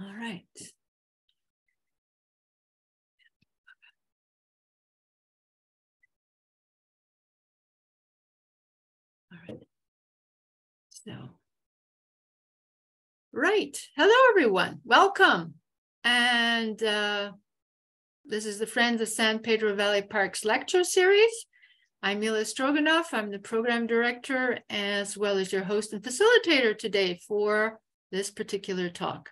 All right. All right. So, right. Hello, everyone. Welcome. And uh, this is the Friends of San Pedro Valley Parks lecture series. I'm Mila Stroganoff. I'm the program director as well as your host and facilitator today for this particular talk.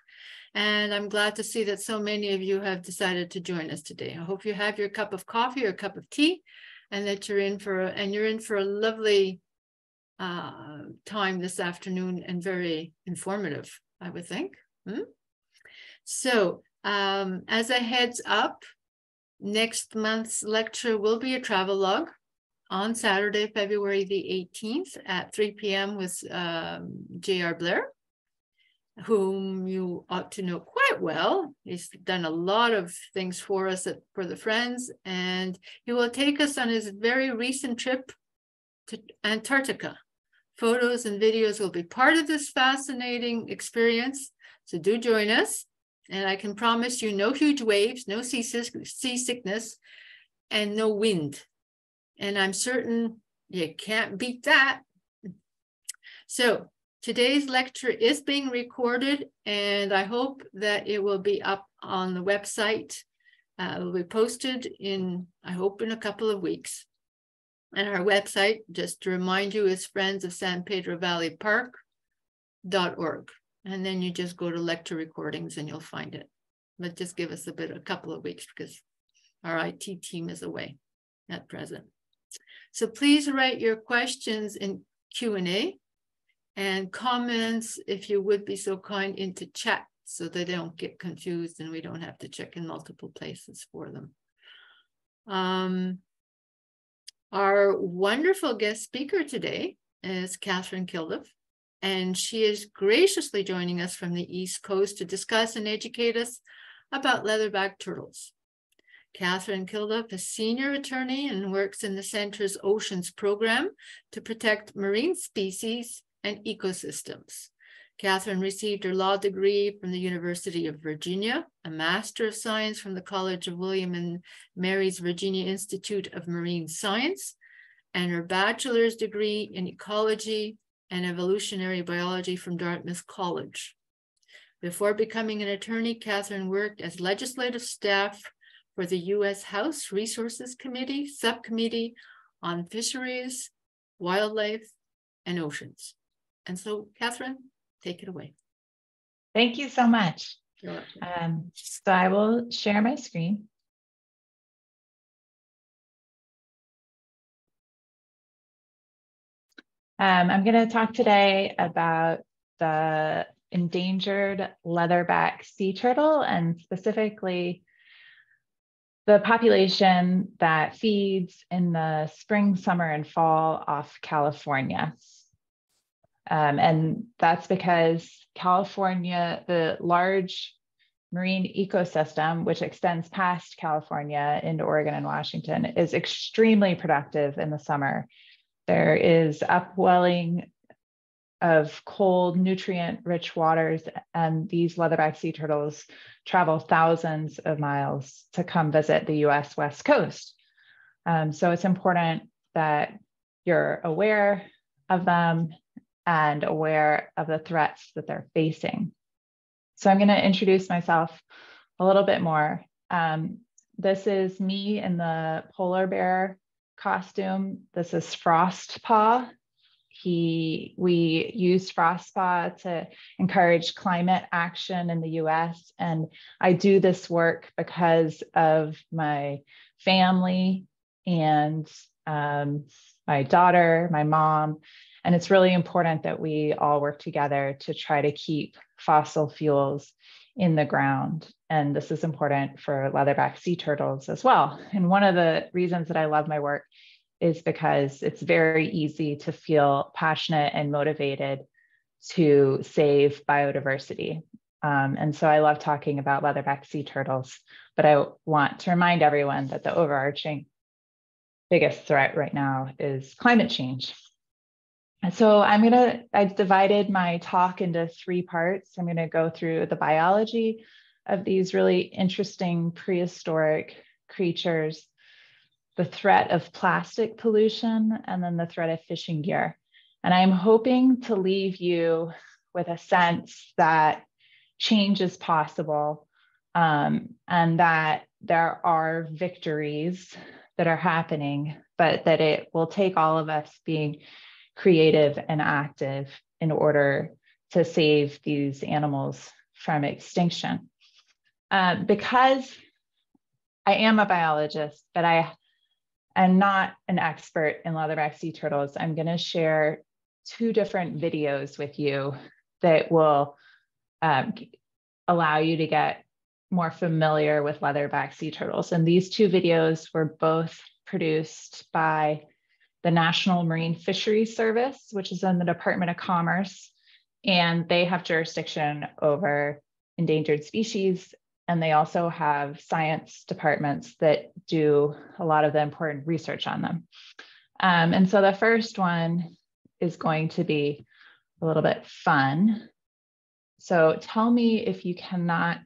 And I'm glad to see that so many of you have decided to join us today. I hope you have your cup of coffee or cup of tea and that you're in for and you're in for a lovely uh, time this afternoon and very informative, I would think. Hmm? So um, as a heads up, next month's lecture will be a travel log on Saturday, February the 18th at 3 p.m. with um, J.R. Blair, whom you ought to know quite well. He's done a lot of things for us at, for the Friends, and he will take us on his very recent trip to Antarctica. Photos and videos will be part of this fascinating experience. So do join us. And I can promise you no huge waves, no seasickness, and no wind. And I'm certain you can't beat that. So today's lecture is being recorded, and I hope that it will be up on the website. Uh, it will be posted in, I hope, in a couple of weeks. And our website, just to remind you, is Friends of San Pedro Valley Park.org. And then you just go to lecture recordings and you'll find it. But just give us a bit, a couple of weeks because our IT team is away at present. So please write your questions in Q&A and comments, if you would be so kind, into chat so they don't get confused and we don't have to check in multiple places for them. Um, our wonderful guest speaker today is Catherine Kilduff, and she is graciously joining us from the East Coast to discuss and educate us about leatherback turtles. Catherine Kilduff is senior attorney and works in the center's oceans program to protect marine species and ecosystems. Catherine received her law degree from the University of Virginia, a Master of Science from the College of William and Mary's Virginia Institute of Marine Science, and her bachelor's degree in ecology and evolutionary biology from Dartmouth College. Before becoming an attorney, Catherine worked as legislative staff for the U.S. House Resources Committee Subcommittee on Fisheries, Wildlife, and Oceans. And so, Catherine, take it away. Thank you so much. Um, so I will share my screen. Um, I'm going to talk today about the endangered leatherback sea turtle and specifically the population that feeds in the spring, summer, and fall off California. Um, and that's because California, the large marine ecosystem, which extends past California into Oregon and Washington, is extremely productive in the summer. There is upwelling of cold, nutrient rich waters, and these leatherback sea turtles travel thousands of miles to come visit the US West Coast. Um, so it's important that you're aware of them and aware of the threats that they're facing. So I'm going to introduce myself a little bit more. Um, this is me in the polar bear costume. This is Frostpaw. He, we used Frostpaw to encourage climate action in the US. And I do this work because of my family and um, my daughter, my mom, and it's really important that we all work together to try to keep fossil fuels in the ground. And this is important for leatherback sea turtles as well. And one of the reasons that I love my work is because it's very easy to feel passionate and motivated to save biodiversity. Um, and so I love talking about leatherback sea turtles, but I want to remind everyone that the overarching biggest threat right now is climate change. So I'm gonna, I've divided my talk into three parts. I'm gonna go through the biology of these really interesting prehistoric creatures, the threat of plastic pollution, and then the threat of fishing gear. And I'm hoping to leave you with a sense that change is possible um, and that there are victories that are happening, but that it will take all of us being creative and active in order to save these animals from extinction. Uh, because I am a biologist, but I am not an expert in leatherback sea turtles, I'm going to share two different videos with you that will um, allow you to get more familiar with leatherback sea turtles. And these two videos were both produced by the National Marine Fisheries Service, which is in the Department of Commerce, and they have jurisdiction over endangered species. And they also have science departments that do a lot of the important research on them. Um, and so the first one is going to be a little bit fun. So tell me if you cannot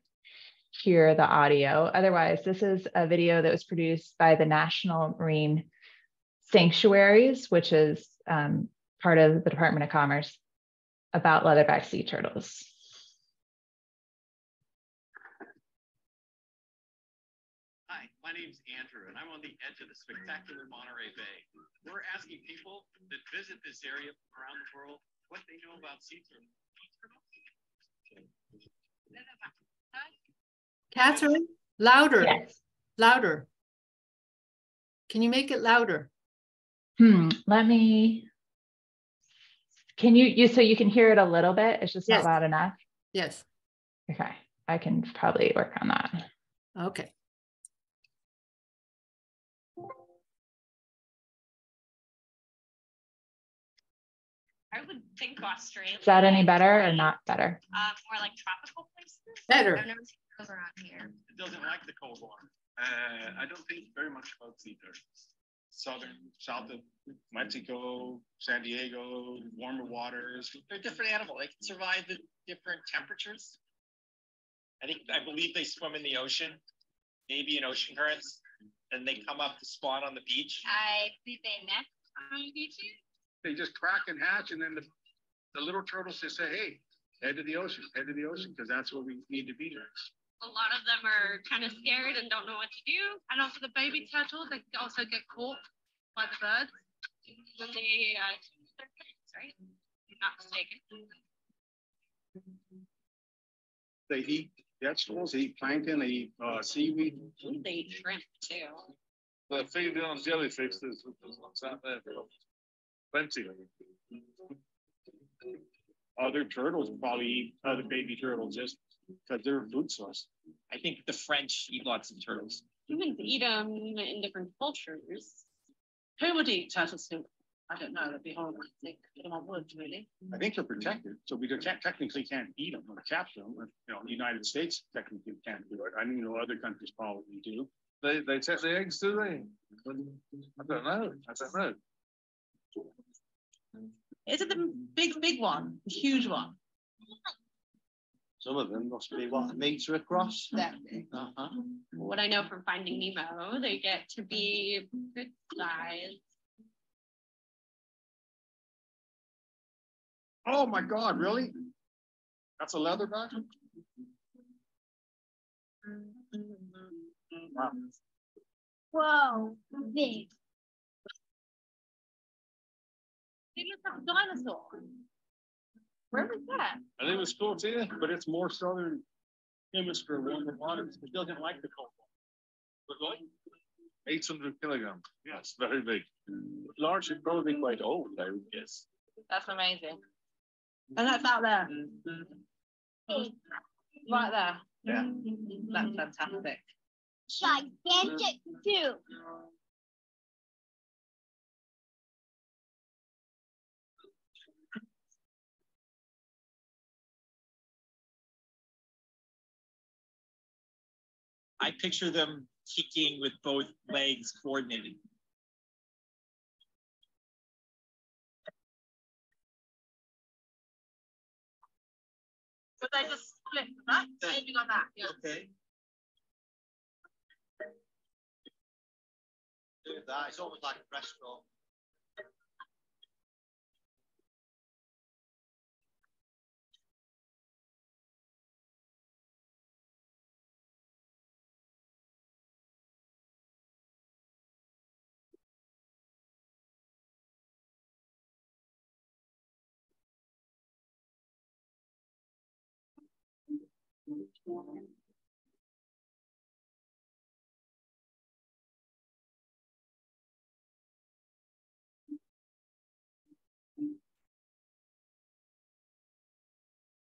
hear the audio. Otherwise, this is a video that was produced by the National Marine Sanctuaries, which is um, part of the Department of Commerce, about leatherback sea turtles. Hi, my name's Andrew, and I'm on the edge of the spectacular Monterey Bay. We're asking people that visit this area around the world what they know about sea turtles. Catherine, louder, Yes. louder. Can you make it louder? Hmm. Let me. Can you you so you can hear it a little bit? It's just Yes. not loud enough. Yes. Okay. I can probably work on that. Okay. I would think Australia. Is that any better or not better? Uh, more like tropical places. Better. I've never seen those around here. It doesn't like the cold water. Uh, I don't think very much about sea turtles. Southern, south of Mexico, San Diego, warmer waters. They're a different animal. They can survive the different temperatures. I think, I believe they swim in the ocean, maybe in ocean currents, and they come up to spawn on the beach. I believe they nest on beaches. they just crack and hatch, and then the, the little turtles just say, "Hey, head to the ocean, head to the ocean, because that's where we need to be." A lot of them are kind of scared and don't know what to do. And also the baby turtles, they also get caught by the birds. When they uh, their kids, right? I'm not mistaken. They eat vegetables, they eat plankton, they eat uh, seaweed. They eat shrimp too. They feed on jellyfish. There's lots out there. Plenty. Other turtles probably eat other baby turtles just because they're a food source. I think the French eat lots of turtles. Humans eat them in different cultures. Who would eat turtle soup? I don't know, that'd be horrible. I think, put them on wood, really. I think they're protected, so we don't- technically can't eat them or capture them. You know, the United States technically can't do it. I know you know other countries probably do. They they take the eggs, do they? I don't know. I don't know. Is it the big, big one, the huge one? Some of them must be what, a metre across? That Uh-huh. what I know from Finding Nemo, they get to be good size. Oh my God, really? That's a leatherback? Wow. Whoa, big. It looks like a dinosaur. Where was that? I think it was cool too, but it's more southern hemisphere, warmer waters. It doesn't like the cold. But like, 800 kilograms. yes, Very big. large and probably quite old, I would guess. That's amazing. And that's out there, mm-hmm. right there. Yeah. That's fantastic. Gigantic too. I picture them kicking with both legs coordinated. So they just flip, right? Yeah. Ending on that. Yeah. Okay. That. It's almost like a breaststroke.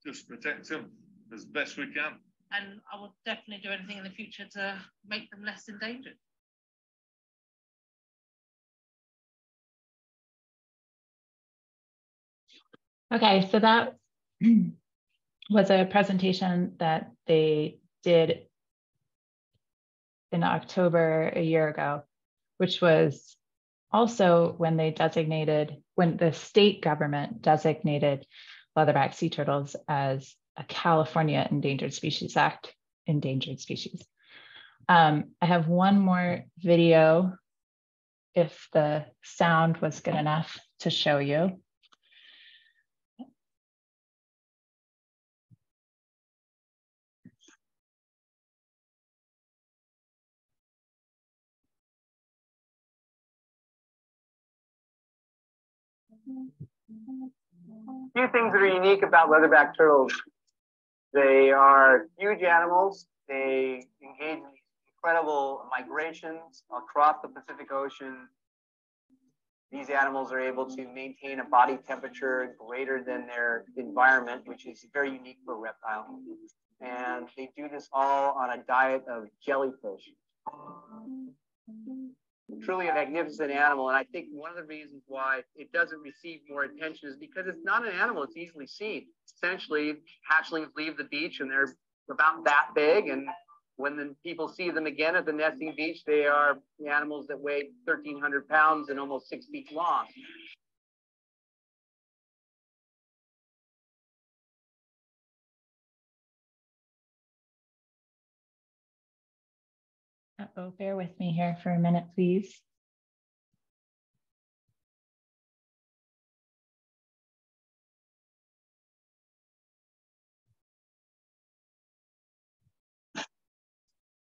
Just protect them as best we can. And I will definitely do anything in the future to make them less endangered. Okay, so that was a presentation that they did in October a year ago, which was also when they designated, when the state government designated leatherback sea turtles as a California Endangered Species Act endangered species. Um, I have one more video if the sound was good enough to show you. Few things that are unique about leatherback turtles. They are huge animals. They engage in incredible migrations across the Pacific Ocean. These animals are able to maintain a body temperature greater than their environment, which is very unique for a reptile. And they do this all on a diet of jellyfish truly a magnificent animal. And I think one of the reasons why it doesn't receive more attention is because it's not an animal it's easily seen. Essentially, hatchlings leave the beach and they're about that big. And when the people see them again at the nesting beach, they are animals that weigh 1,300 pounds and almost six feet long. Uh-oh, bear with me here for a minute, please.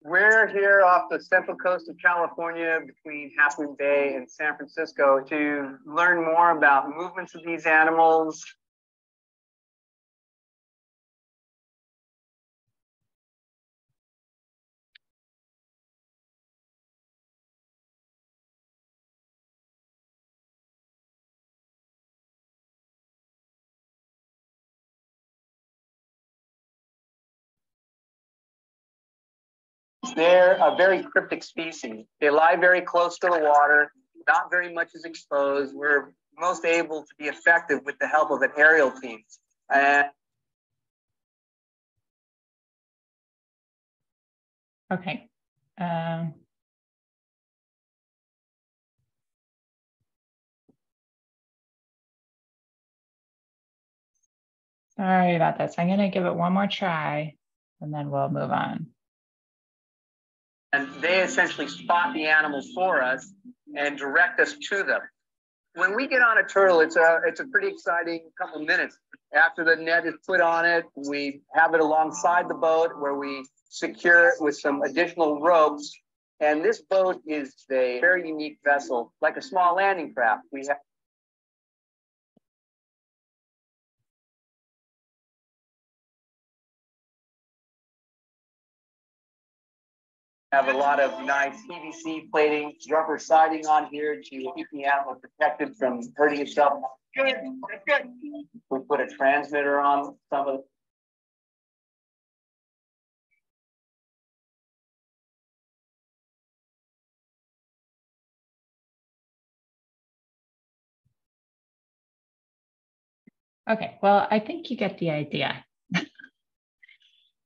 We're here off the central coast of California between Half Moon Bay and San Francisco to learn more about movements of these animals, They're a very cryptic species. They lie very close to the water. Not very much is exposed. We're most able to be effective with the help of an aerial team. And Okay. Um, sorry about this. I'm going to give it one more try and then we'll move on and they essentially spot the animals for us and direct us to them. When we get on a turtle, it's a it's a pretty exciting couple minutes. After the net is put on it, we have it alongside the boat where we secure it with some additional ropes. And this boat is a very unique vessel, like a small landing craft. We have have a lot of nice PVC plating, rubber siding on here to keep the animal protected from hurting itself. Good, good. We put a transmitter on some of Okay, well, I think you get the idea.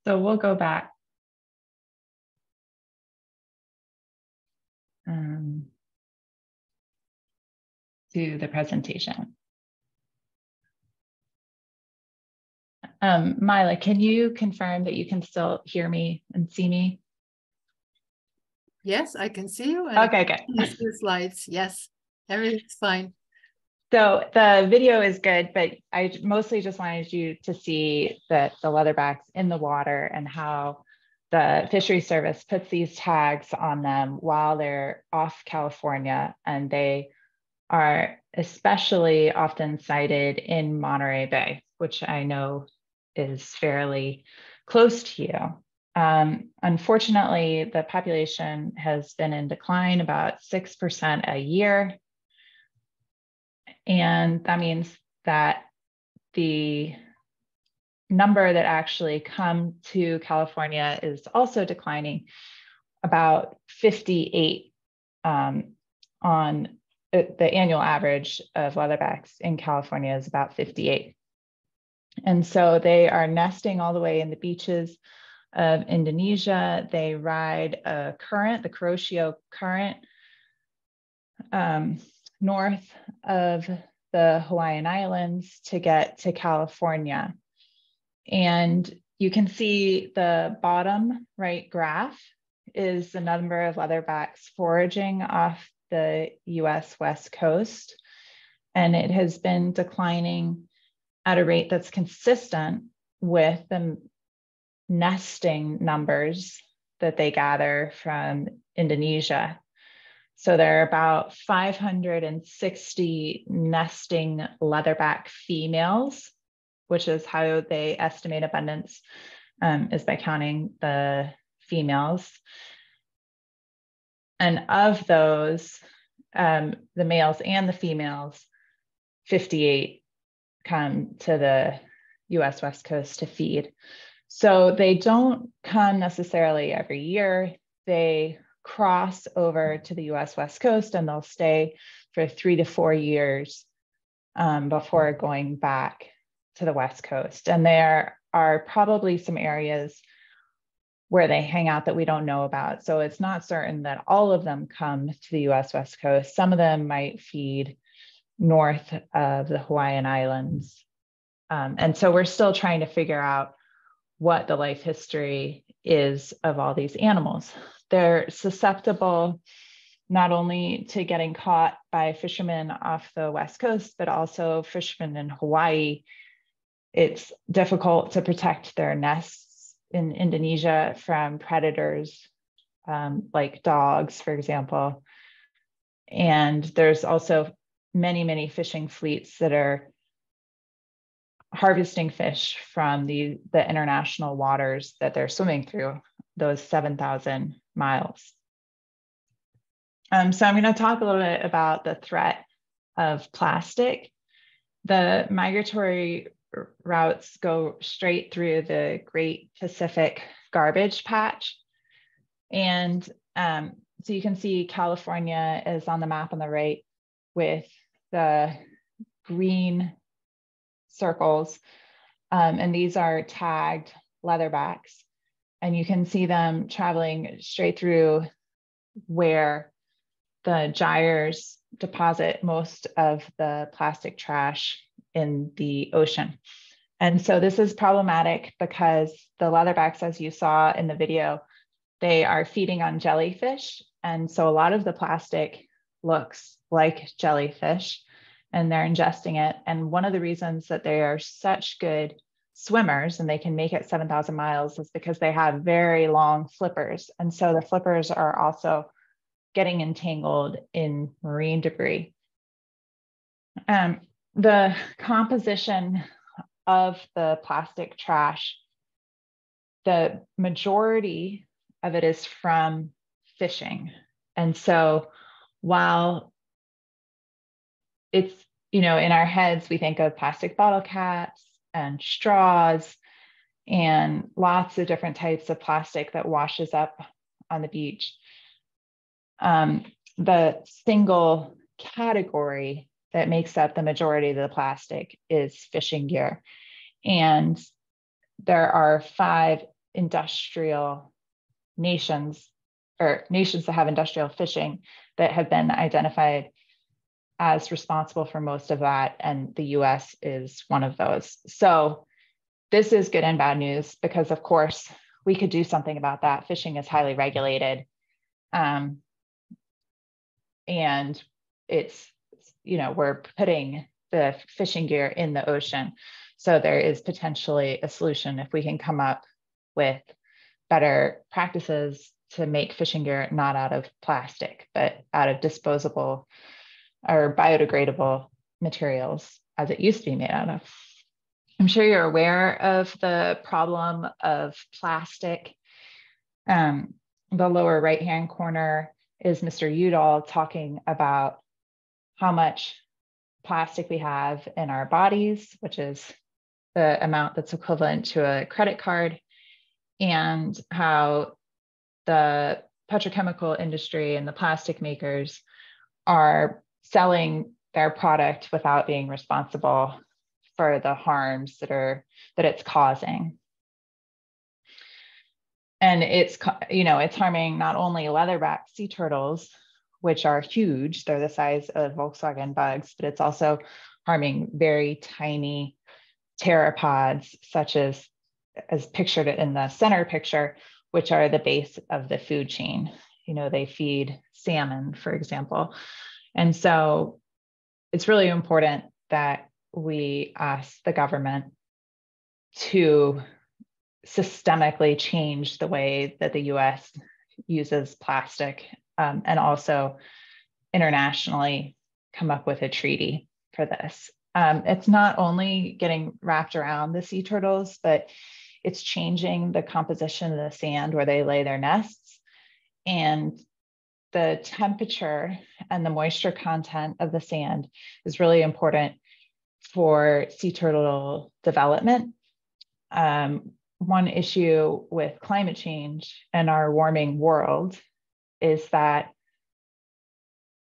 so we'll go back um, to the presentation. Um, Mila, can you confirm that you can still hear me and see me? Yes, I can see you. Okay, good. the slides. Yes, everything's fine. So the video is good, but I mostly just wanted you to see that the leatherbacks in the water and how the fishery service puts these tags on them while they're off California and they are especially often sighted in Monterey Bay, which I know is fairly close to you. Um, unfortunately, the population has been in decline about 6% a year. And that means that the number that actually come to California is also declining about 58 um, on uh, the annual average of leatherbacks in California is about 58. And so they are nesting all the way in the beaches of Indonesia. They ride a current, the Kuroshio current, um, north of the Hawaiian Islands to get to California. And you can see the bottom right graph is the number of leatherbacks foraging off the US West Coast. And it has been declining at a rate that's consistent with the nesting numbers that they gather from Indonesia. So there are about 560 nesting leatherback females, which is how they estimate abundance, um, is by counting the females. And of those, um, the males and the females, 58 come to the US West Coast to feed. So they don't come necessarily every year. They cross over to the US West Coast and they'll stay for three to four years um, before going back to the West Coast. And there are probably some areas where they hang out that we don't know about. So it's not certain that all of them come to the US West Coast. Some of them might feed north of the Hawaiian Islands. Um, and so we're still trying to figure out what the life history is of all these animals. They're susceptible not only to getting caught by fishermen off the West Coast, but also fishermen in Hawaii. It's difficult to protect their nests in Indonesia from predators um, like dogs, for example. And there's also many, many fishing fleets that are harvesting fish from the, the international waters that they're swimming through, those 7,000 miles. Um, so I'm going to talk a little bit about the threat of plastic. The migratory routes go straight through the Great Pacific Garbage Patch. And um, so you can see California is on the map on the right with the green circles. Um, and these are tagged leatherbacks. And you can see them traveling straight through where the gyres deposit most of the plastic trash in the ocean. And so this is problematic because the leatherbacks, as you saw in the video, they are feeding on jellyfish. And so a lot of the plastic looks like jellyfish and they're ingesting it. And one of the reasons that they are such good swimmers and they can make it 7,000 miles is because they have very long flippers. And so the flippers are also getting entangled in marine debris. Um, the composition of the plastic trash, the majority of it is from fishing. And so while it's, you know, in our heads, we think of plastic bottle caps and straws and lots of different types of plastic that washes up on the beach. Um, the single category that makes up the majority of the plastic is fishing gear. And there are five industrial nations or nations that have industrial fishing that have been identified as responsible for most of that. And the US is one of those. So this is good and bad news because, of course, we could do something about that. Fishing is highly regulated. Um, and it's, you know, we're putting the fishing gear in the ocean. So there is potentially a solution if we can come up with better practices to make fishing gear not out of plastic, but out of disposable or biodegradable materials as it used to be made out of. I'm sure you're aware of the problem of plastic. Um, the lower right hand corner is Mr. Udall talking about how much plastic we have in our bodies, which is the amount that's equivalent to a credit card, and how the petrochemical industry and the plastic makers are selling their product without being responsible for the harms that are that it's causing. And it's you know it's harming not only leatherback sea turtles which are huge. They're the size of volkswagen bugs but it's also harming very tiny pteropods such as as pictured in the center picture which are the base of the food chain. You know they feed salmon for example. And so it's really important that we ask the government to systemically change the way that the US uses plastic um, and also internationally come up with a treaty for this. Um, it's not only getting wrapped around the sea turtles, but it's changing the composition of the sand where they lay their nests. And the temperature and the moisture content of the sand is really important for sea turtle development. Um, one issue with climate change and our warming world is that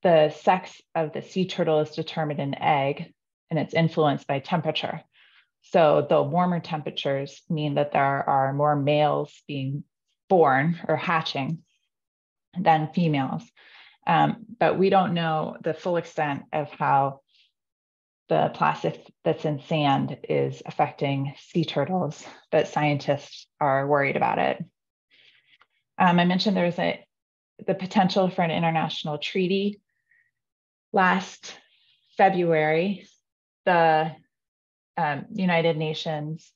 the sex of the sea turtle is determined in egg and it's influenced by temperature. So the warmer temperatures mean that there are more males being born or hatching than females. Um, but we don't know the full extent of how the plastic that's in sand is affecting sea turtles, but scientists are worried about it. Um, I mentioned there's a the potential for an international treaty. Last February, the um, United Nations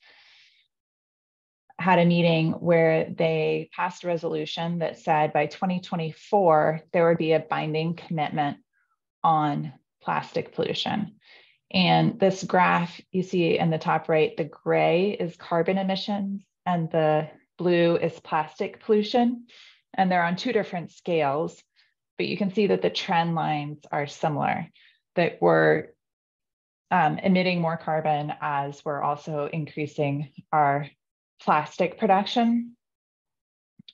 had a meeting where they passed a resolution that said by 2024, there would be a binding commitment on plastic pollution. And this graph you see in the top right, the gray is carbon emissions and the blue is plastic pollution. And they're on two different scales, but you can see that the trend lines are similar, that we're um, emitting more carbon as we're also increasing our plastic production.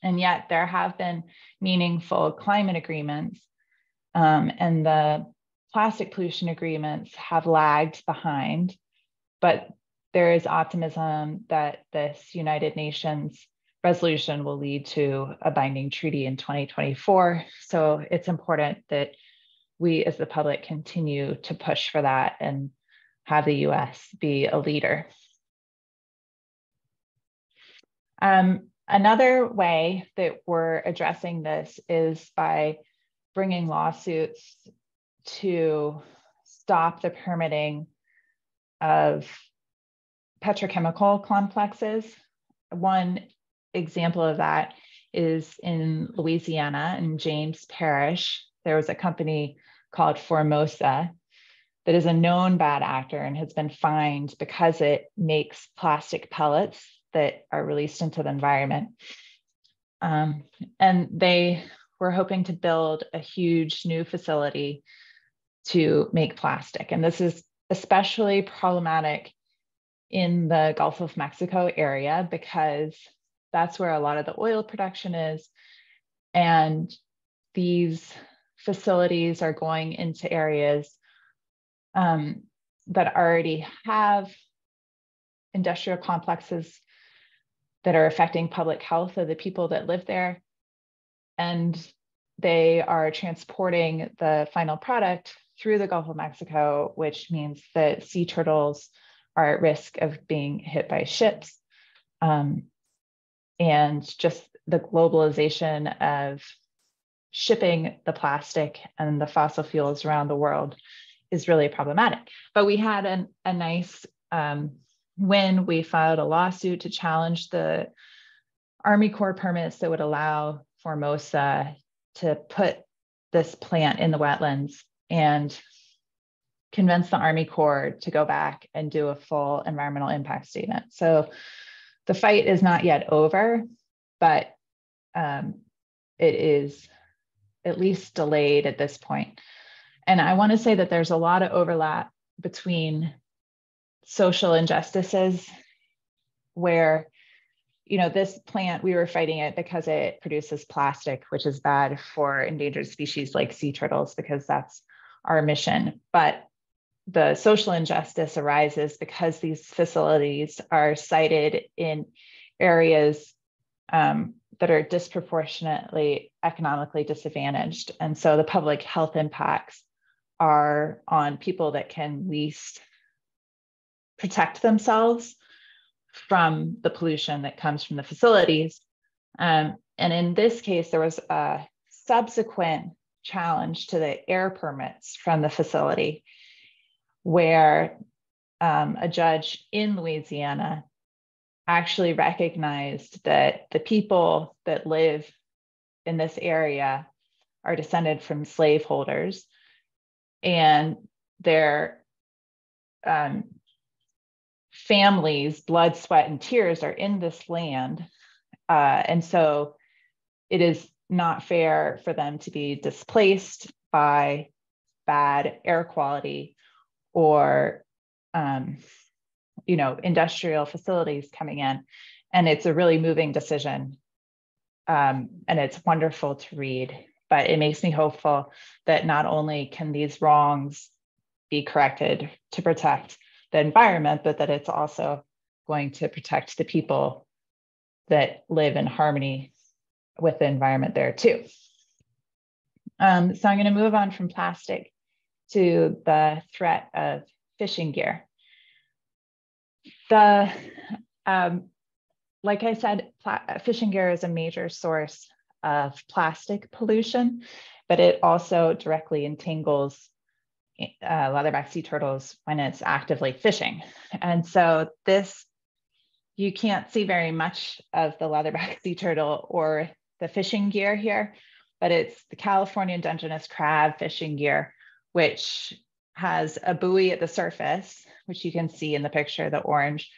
And yet there have been meaningful climate agreements um, and the plastic pollution agreements have lagged behind, but there is optimism that this United Nations resolution will lead to a binding treaty in 2024. So it's important that we as the public continue to push for that and have the US be a leader. Um, another way that we're addressing this is by bringing lawsuits to stop the permitting of petrochemical complexes. One example of that is in Louisiana in James Parish. There was a company called Formosa that is a known bad actor and has been fined because it makes plastic pellets that are released into the environment. Um, and they were hoping to build a huge new facility to make plastic. And this is especially problematic in the Gulf of Mexico area because that's where a lot of the oil production is. And these facilities are going into areas um, that already have industrial complexes that are affecting public health of the people that live there. And they are transporting the final product through the Gulf of Mexico, which means that sea turtles are at risk of being hit by ships. Um, and just the globalization of shipping the plastic and the fossil fuels around the world is really problematic. But we had an, a nice um, win. We filed a lawsuit to challenge the Army Corps permits that would allow Formosa to put this plant in the wetlands and convince the Army Corps to go back and do a full environmental impact statement. So the fight is not yet over, but um, it is at least delayed at this point. And I want to say that there's a lot of overlap between social injustices where you know this plant we were fighting it because it produces plastic which is bad for endangered species like sea turtles because that's our mission but the social injustice arises because these facilities are sited in areas um, that are disproportionately economically disadvantaged. And so the public health impacts are on people that can least protect themselves from the pollution that comes from the facilities. Um, and in this case, there was a subsequent challenge to the air permits from the facility where um, a judge in Louisiana actually recognized that the people that live in this area are descended from slaveholders and their um, families, blood, sweat, and tears are in this land. Uh, and so it is not fair for them to be displaced by bad air quality or um, you know industrial facilities coming in. And it's a really moving decision um, and it's wonderful to read but it makes me hopeful that not only can these wrongs be corrected to protect the environment but that it's also going to protect the people that live in harmony with the environment there too. Um, so i'm going to move on from plastic to the threat of fishing gear. The, um, like I said, fishing gear is a major source of plastic pollution, but it also directly entangles uh, leatherback sea turtles when it's actively fishing. And so this, you can't see very much of the leatherback sea turtle or the fishing gear here, but it's the California Dungeness crab fishing gear, which has a buoy at the surface, which you can see in the picture, the orange,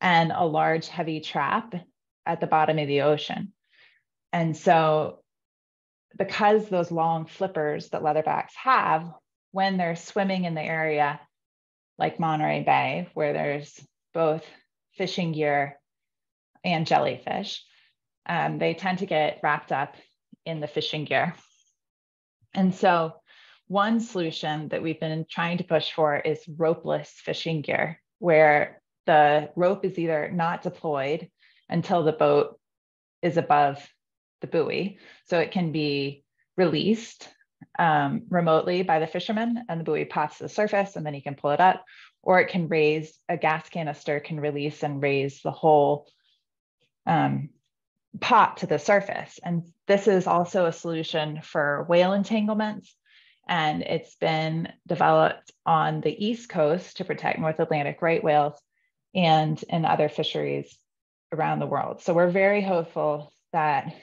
and a large heavy trap at the bottom of the ocean. And so, because those long flippers that leatherbacks have, when they're swimming in the area like Monterey Bay, where there's both fishing gear and jellyfish, um, they tend to get wrapped up in the fishing gear. And so one solution that we've been trying to push for is ropeless fishing gear, where the rope is either not deployed until the boat is above the buoy. So it can be released um, remotely by the fisherman and the buoy pops to the surface and then he can pull it up. Or it can raise a gas canister, can release and raise the whole um, pot to the surface. And this is also a solution for whale entanglements and it's been developed on the East Coast to protect North Atlantic right whales and in other fisheries around the world. So we're very hopeful that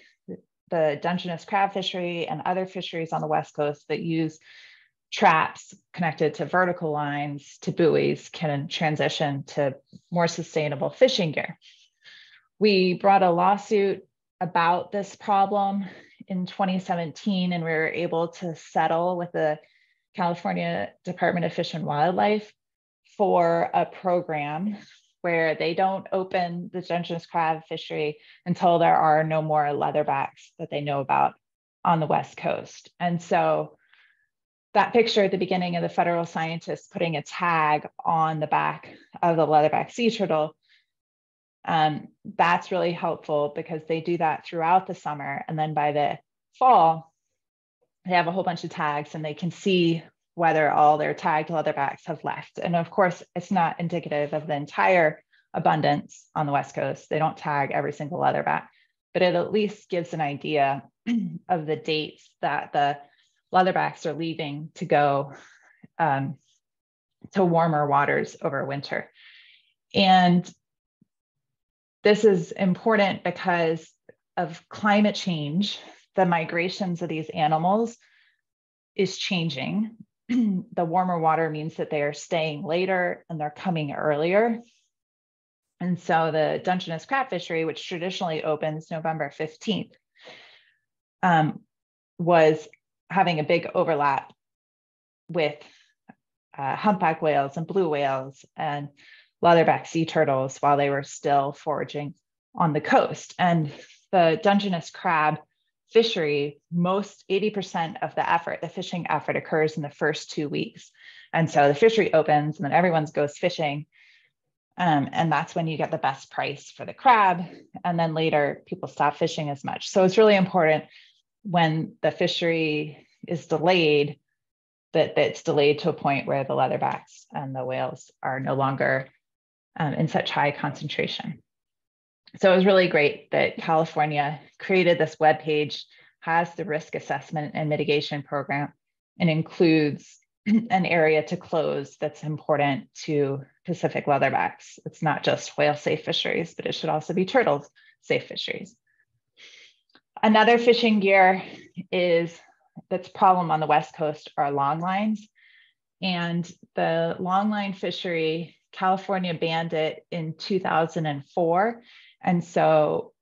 the Dungeness crab fishery and other fisheries on the West Coast that use traps connected to vertical lines to buoys can transition to more sustainable fishing gear. We brought a lawsuit about this problem in 2017 and we were able to settle with the California Department of Fish and Wildlife for a program where they don't open the Dungeness crab fishery until there are no more leatherbacks that they know about on the West Coast. And so that picture at the beginning of the federal scientists putting a tag on the back of the leatherback sea turtle um, that's really helpful because they do that throughout the summer. And then by the fall, they have a whole bunch of tags and they can see whether all their tagged leatherbacks have left. And of course, it's not indicative of the entire abundance on the West Coast. They don't tag every single leatherback, but it at least gives an idea of the dates that the leatherbacks are leaving to go um, to warmer waters over winter. And this is important because of climate change, the migrations of these animals is changing. the warmer water means that they are staying later and they're coming earlier. And so the Dungeness crab fishery, which traditionally opens November 15th, um, was having a big overlap with uh, humpback whales and blue whales and leatherback sea turtles while they were still foraging on the coast. And the Dungeness crab fishery, most 80% of the effort, the fishing effort occurs in the first two weeks. And so the fishery opens and then everyone goes fishing. Um, and that's when you get the best price for the crab. And then later people stop fishing as much. So it's really important when the fishery is delayed that, that it's delayed to a point where the leatherbacks and the whales are no longer um, in such high concentration. So it was really great that California created this web page, has the risk assessment and mitigation program, and includes an area to close that's important to Pacific leatherbacks. It's not just whale safe fisheries, but it should also be turtles safe fisheries. Another fishing gear is that's problem on the West Coast are long lines. And the longline fishery, California banned it in 2004. And so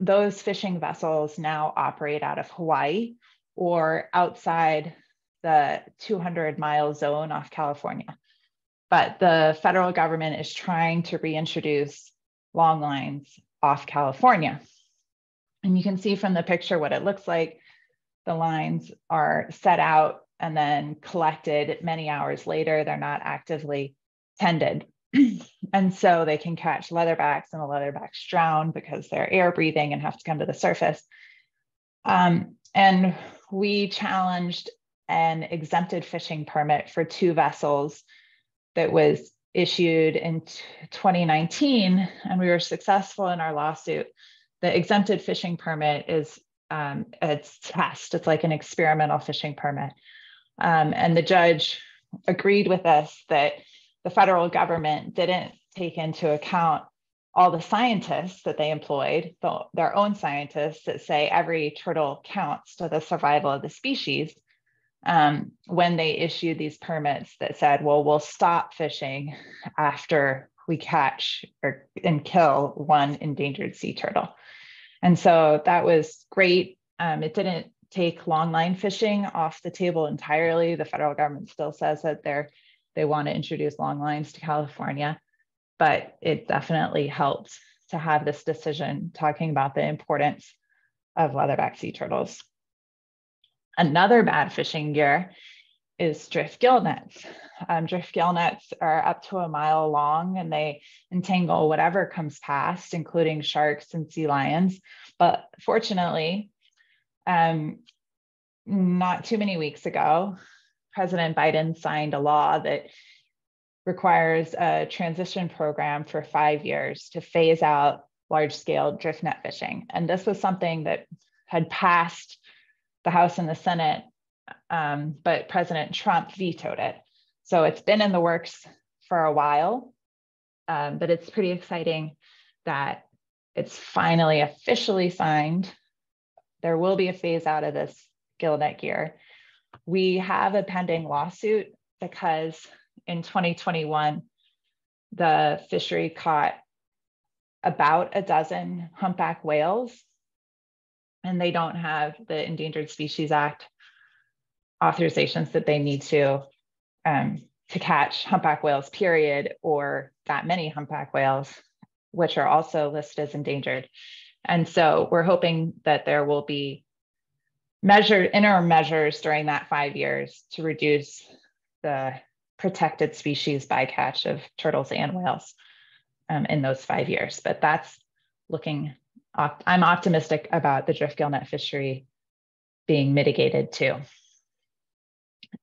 those fishing vessels now operate out of Hawaii or outside the 200 mile zone off California. But the federal government is trying to reintroduce long lines off California. And you can see from the picture what it looks like. The lines are set out and then collected many hours later. They're not actively tended. and so they can catch leatherbacks and the leatherbacks drown because they're air breathing and have to come to the surface. Um, and we challenged an exempted fishing permit for two vessels that was issued in 2019, and we were successful in our lawsuit. The exempted fishing permit is um, it's test. It's like an experimental fishing permit. Um, and the judge agreed with us that the federal government didn't take into account all the scientists that they employed, the, their own scientists that say every turtle counts to the survival of the species, um, when they issued these permits that said, well, we'll stop fishing after we catch or and kill one endangered sea turtle. And so that was great. Um, it didn't take longline fishing off the table entirely. The federal government still says that they're they want to introduce long lines to California, but it definitely helped to have this decision talking about the importance of leatherback sea turtles. Another bad fishing gear is drift gill nets. Um, drift gill nets are up to a mile long and they entangle whatever comes past, including sharks and sea lions. But fortunately, um, not too many weeks ago, President Biden signed a law that requires a transition program for five years to phase out large scale drift net fishing. And this was something that had passed the House and the Senate um, but President Trump vetoed it. So it's been in the works for a while, um, but it's pretty exciting that it's finally officially signed. There will be a phase out of this gillnet gear. We have a pending lawsuit because in 2021, the fishery caught about a dozen humpback whales, and they don't have the Endangered Species Act authorizations that they need to um, to catch humpback whales, period, or that many humpback whales, which are also listed as endangered. And so we're hoping that there will be measured interim measures during that five years to reduce the protected species bycatch of turtles and whales um, in those five years. But that's looking, I'm optimistic about the drift net fishery being mitigated too.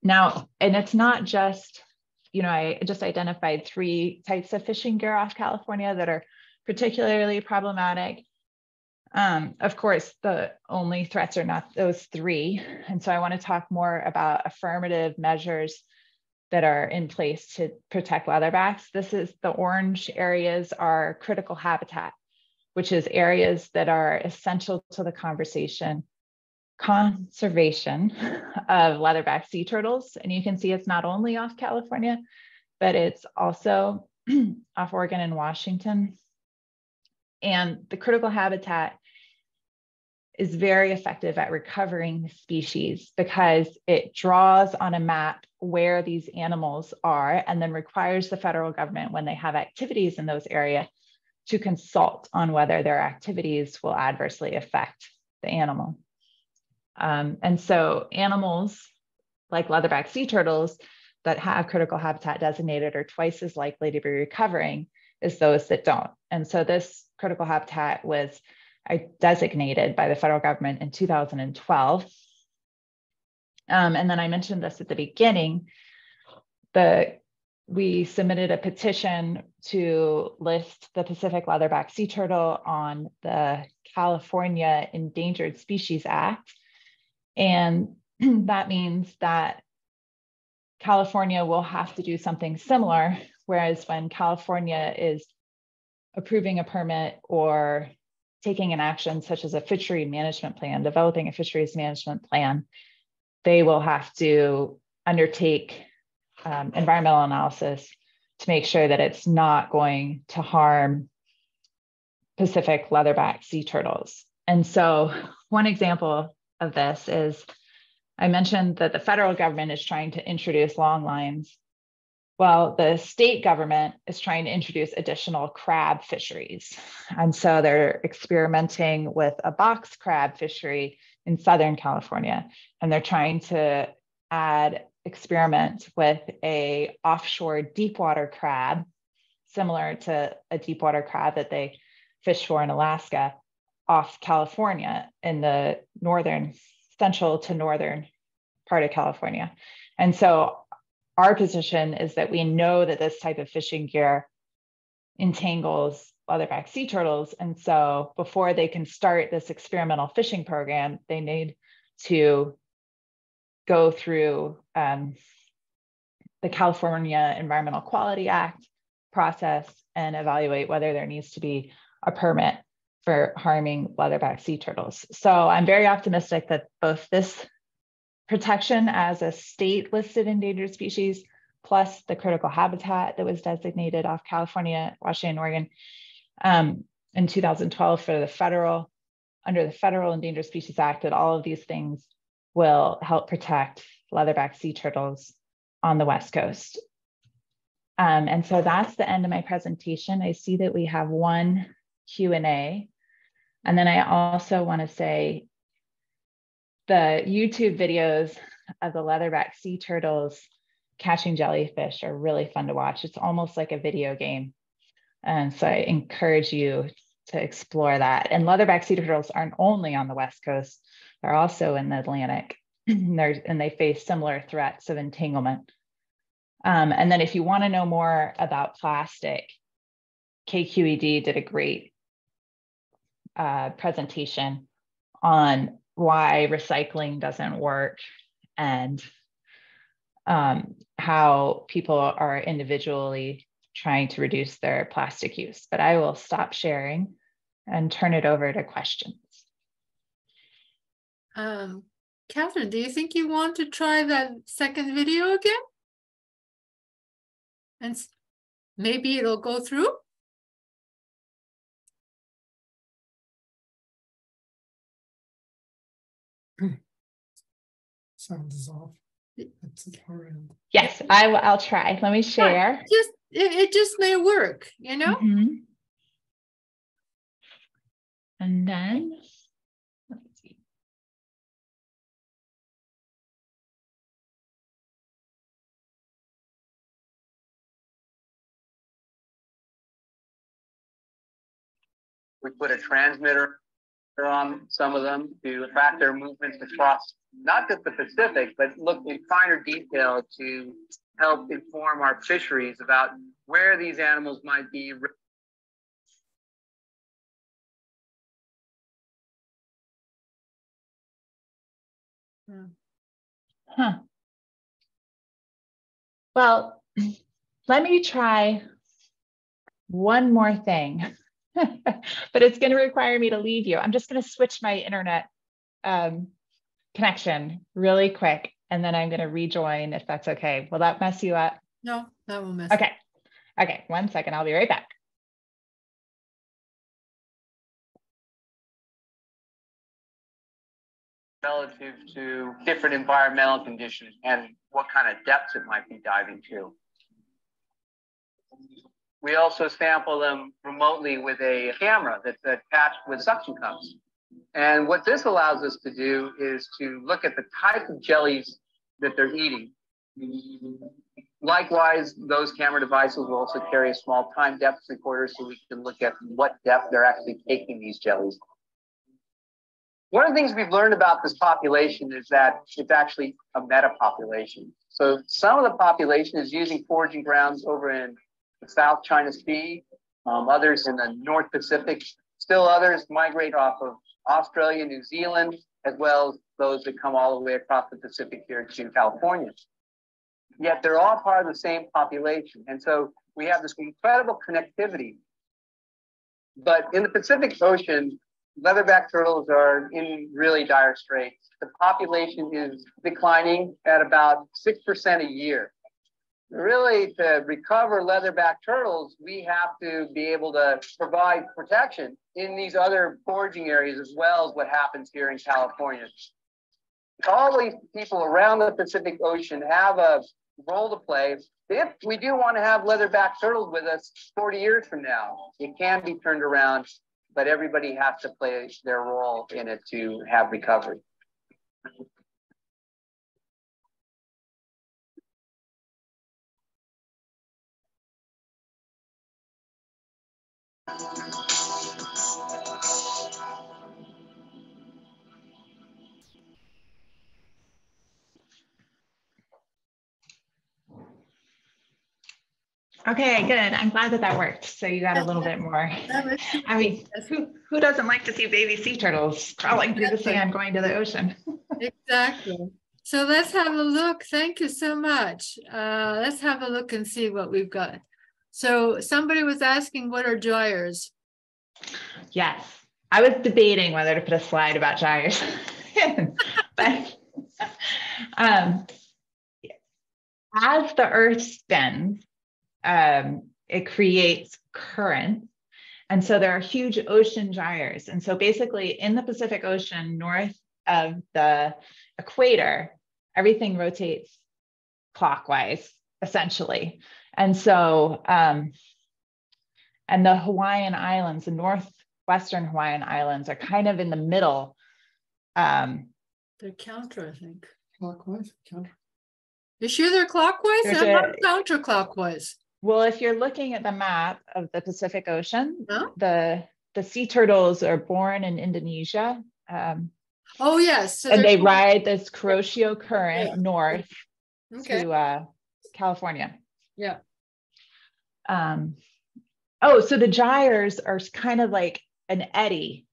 Now, and it's not just, you know, I just identified three types of fishing gear off California that are particularly problematic. Um, of course, the only threats are not those three. And so I want to talk more about affirmative measures that are in place to protect leatherbacks. This is the orange areas are critical habitat, which is areas that are essential to the conversation conservation of leatherback sea turtles. And you can see it's not only off California, but it's also off Oregon and Washington. And the critical habitat is very effective at recovering the species because it draws on a map where these animals are and then requires the federal government when they have activities in those areas to consult on whether their activities will adversely affect the animal. Um, and so animals like leatherback sea turtles that have critical habitat designated are twice as likely to be recovering as those that don't. And so this critical habitat was designated by the federal government in 2012. Um, and then I mentioned this at the beginning, the we submitted a petition to list the Pacific leatherback sea turtle on the California Endangered Species Act and that means that California will have to do something similar. Whereas when California is approving a permit or taking an action such as a fishery management plan, developing a fisheries management plan, they will have to undertake um, environmental analysis to make sure that it's not going to harm Pacific leatherback sea turtles. And so, one example of this is I mentioned that the federal government is trying to introduce long lines. Well, the state government is trying to introduce additional crab fisheries. And so they're experimenting with a box crab fishery in Southern California. And they're trying to add experiment with a offshore deepwater crab, similar to a deepwater crab that they fish for in Alaska off California in the northern, central to northern part of California. And so our position is that we know that this type of fishing gear entangles leatherback sea turtles. And so before they can start this experimental fishing program, they need to go through um, the California Environmental Quality Act process and evaluate whether there needs to be a permit for harming leatherback sea turtles. So I'm very optimistic that both this protection as a state listed endangered species, plus the critical habitat that was designated off California, Washington, Oregon um, in 2012 for the federal, under the Federal Endangered Species Act, that all of these things will help protect leatherback sea turtles on the West Coast. Um, and so that's the end of my presentation. I see that we have one Q&A. And then I also want to say the YouTube videos of the leatherback sea turtles catching jellyfish are really fun to watch. It's almost like a video game. And so I encourage you to explore that. And leatherback sea turtles aren't only on the West Coast, they're also in the Atlantic. and they face similar threats of entanglement. Um, and then if you want to know more about plastic, KQED did a great uh, presentation on why recycling doesn't work and um, how people are individually trying to reduce their plastic use. But I will stop sharing and turn it over to questions. Um, Catherine, do you think you want to try that second video again? And maybe it'll go through? Sound is off. It's at our end. Yes, I will. I'll try. Let me share. Just it, it just may work, you know. Mm -hmm. And then let's see. We put a transmitter on some of them to track their movements across not just the Pacific, but look in finer detail to help inform our fisheries about where these animals might be. Huh. Well, let me try one more thing, but it's going to require me to leave you. I'm just going to switch my internet um, connection really quick, and then I'm going to rejoin if that's okay. Will that mess you up? No, that will mess. Okay. Okay, one second. I'll be right back. relative to different environmental conditions and what kind of depths it might be diving to. We also sample them remotely with a camera that's attached with suction cups. And what this allows us to do is to look at the type of jellies that they're eating. Likewise, those camera devices will also carry a small time depth recorder so we can look at what depth they're actually taking these jellies. One of the things we've learned about this population is that it's actually a meta population. So some of the population is using foraging grounds over in the South China Sea, um, others in the North Pacific. Still others migrate off of Australia, New Zealand, as well as those that come all the way across the Pacific here to California. Yet they're all part of the same population. And so we have this incredible connectivity. But in the Pacific Ocean, leatherback turtles are in really dire straits. The population is declining at about 6% a year. Really, to recover leatherback turtles, we have to be able to provide protection in these other foraging areas as well as what happens here in California. All these people around the Pacific Ocean have a role to play. If we do want to have leatherback turtles with us 40 years from now, it can be turned around but everybody has to play their role in it to have recovery. Okay, good. I'm glad that that worked. So you got a little bit more. I mean, who, who doesn't like to see baby sea turtles crawling through the sand going to the ocean? exactly. So let's have a look. Thank you so much. Uh, let's have a look and see what we've got. So somebody was asking, what are gyres? Yes, I was debating whether to put a slide about gyres, but um, as the Earth spins, um, it creates currents. And so there are huge ocean gyres. And so basically, in the Pacific Ocean, north of the equator, everything rotates clockwise, essentially. And so, um, and the Hawaiian Islands, the northwestern Hawaiian Islands, are kind of in the middle. Um, they're counter, I think. Clockwise, counter. You sure they're clockwise? They're counterclockwise. Well, if you're looking at the map of the Pacific Ocean, the the sea turtles are born in Indonesia. Um, oh yes, so and they ride this Kuroshio current yeah. north okay. to uh, California. Yeah. Um, oh, so the gyres are kind of like an eddy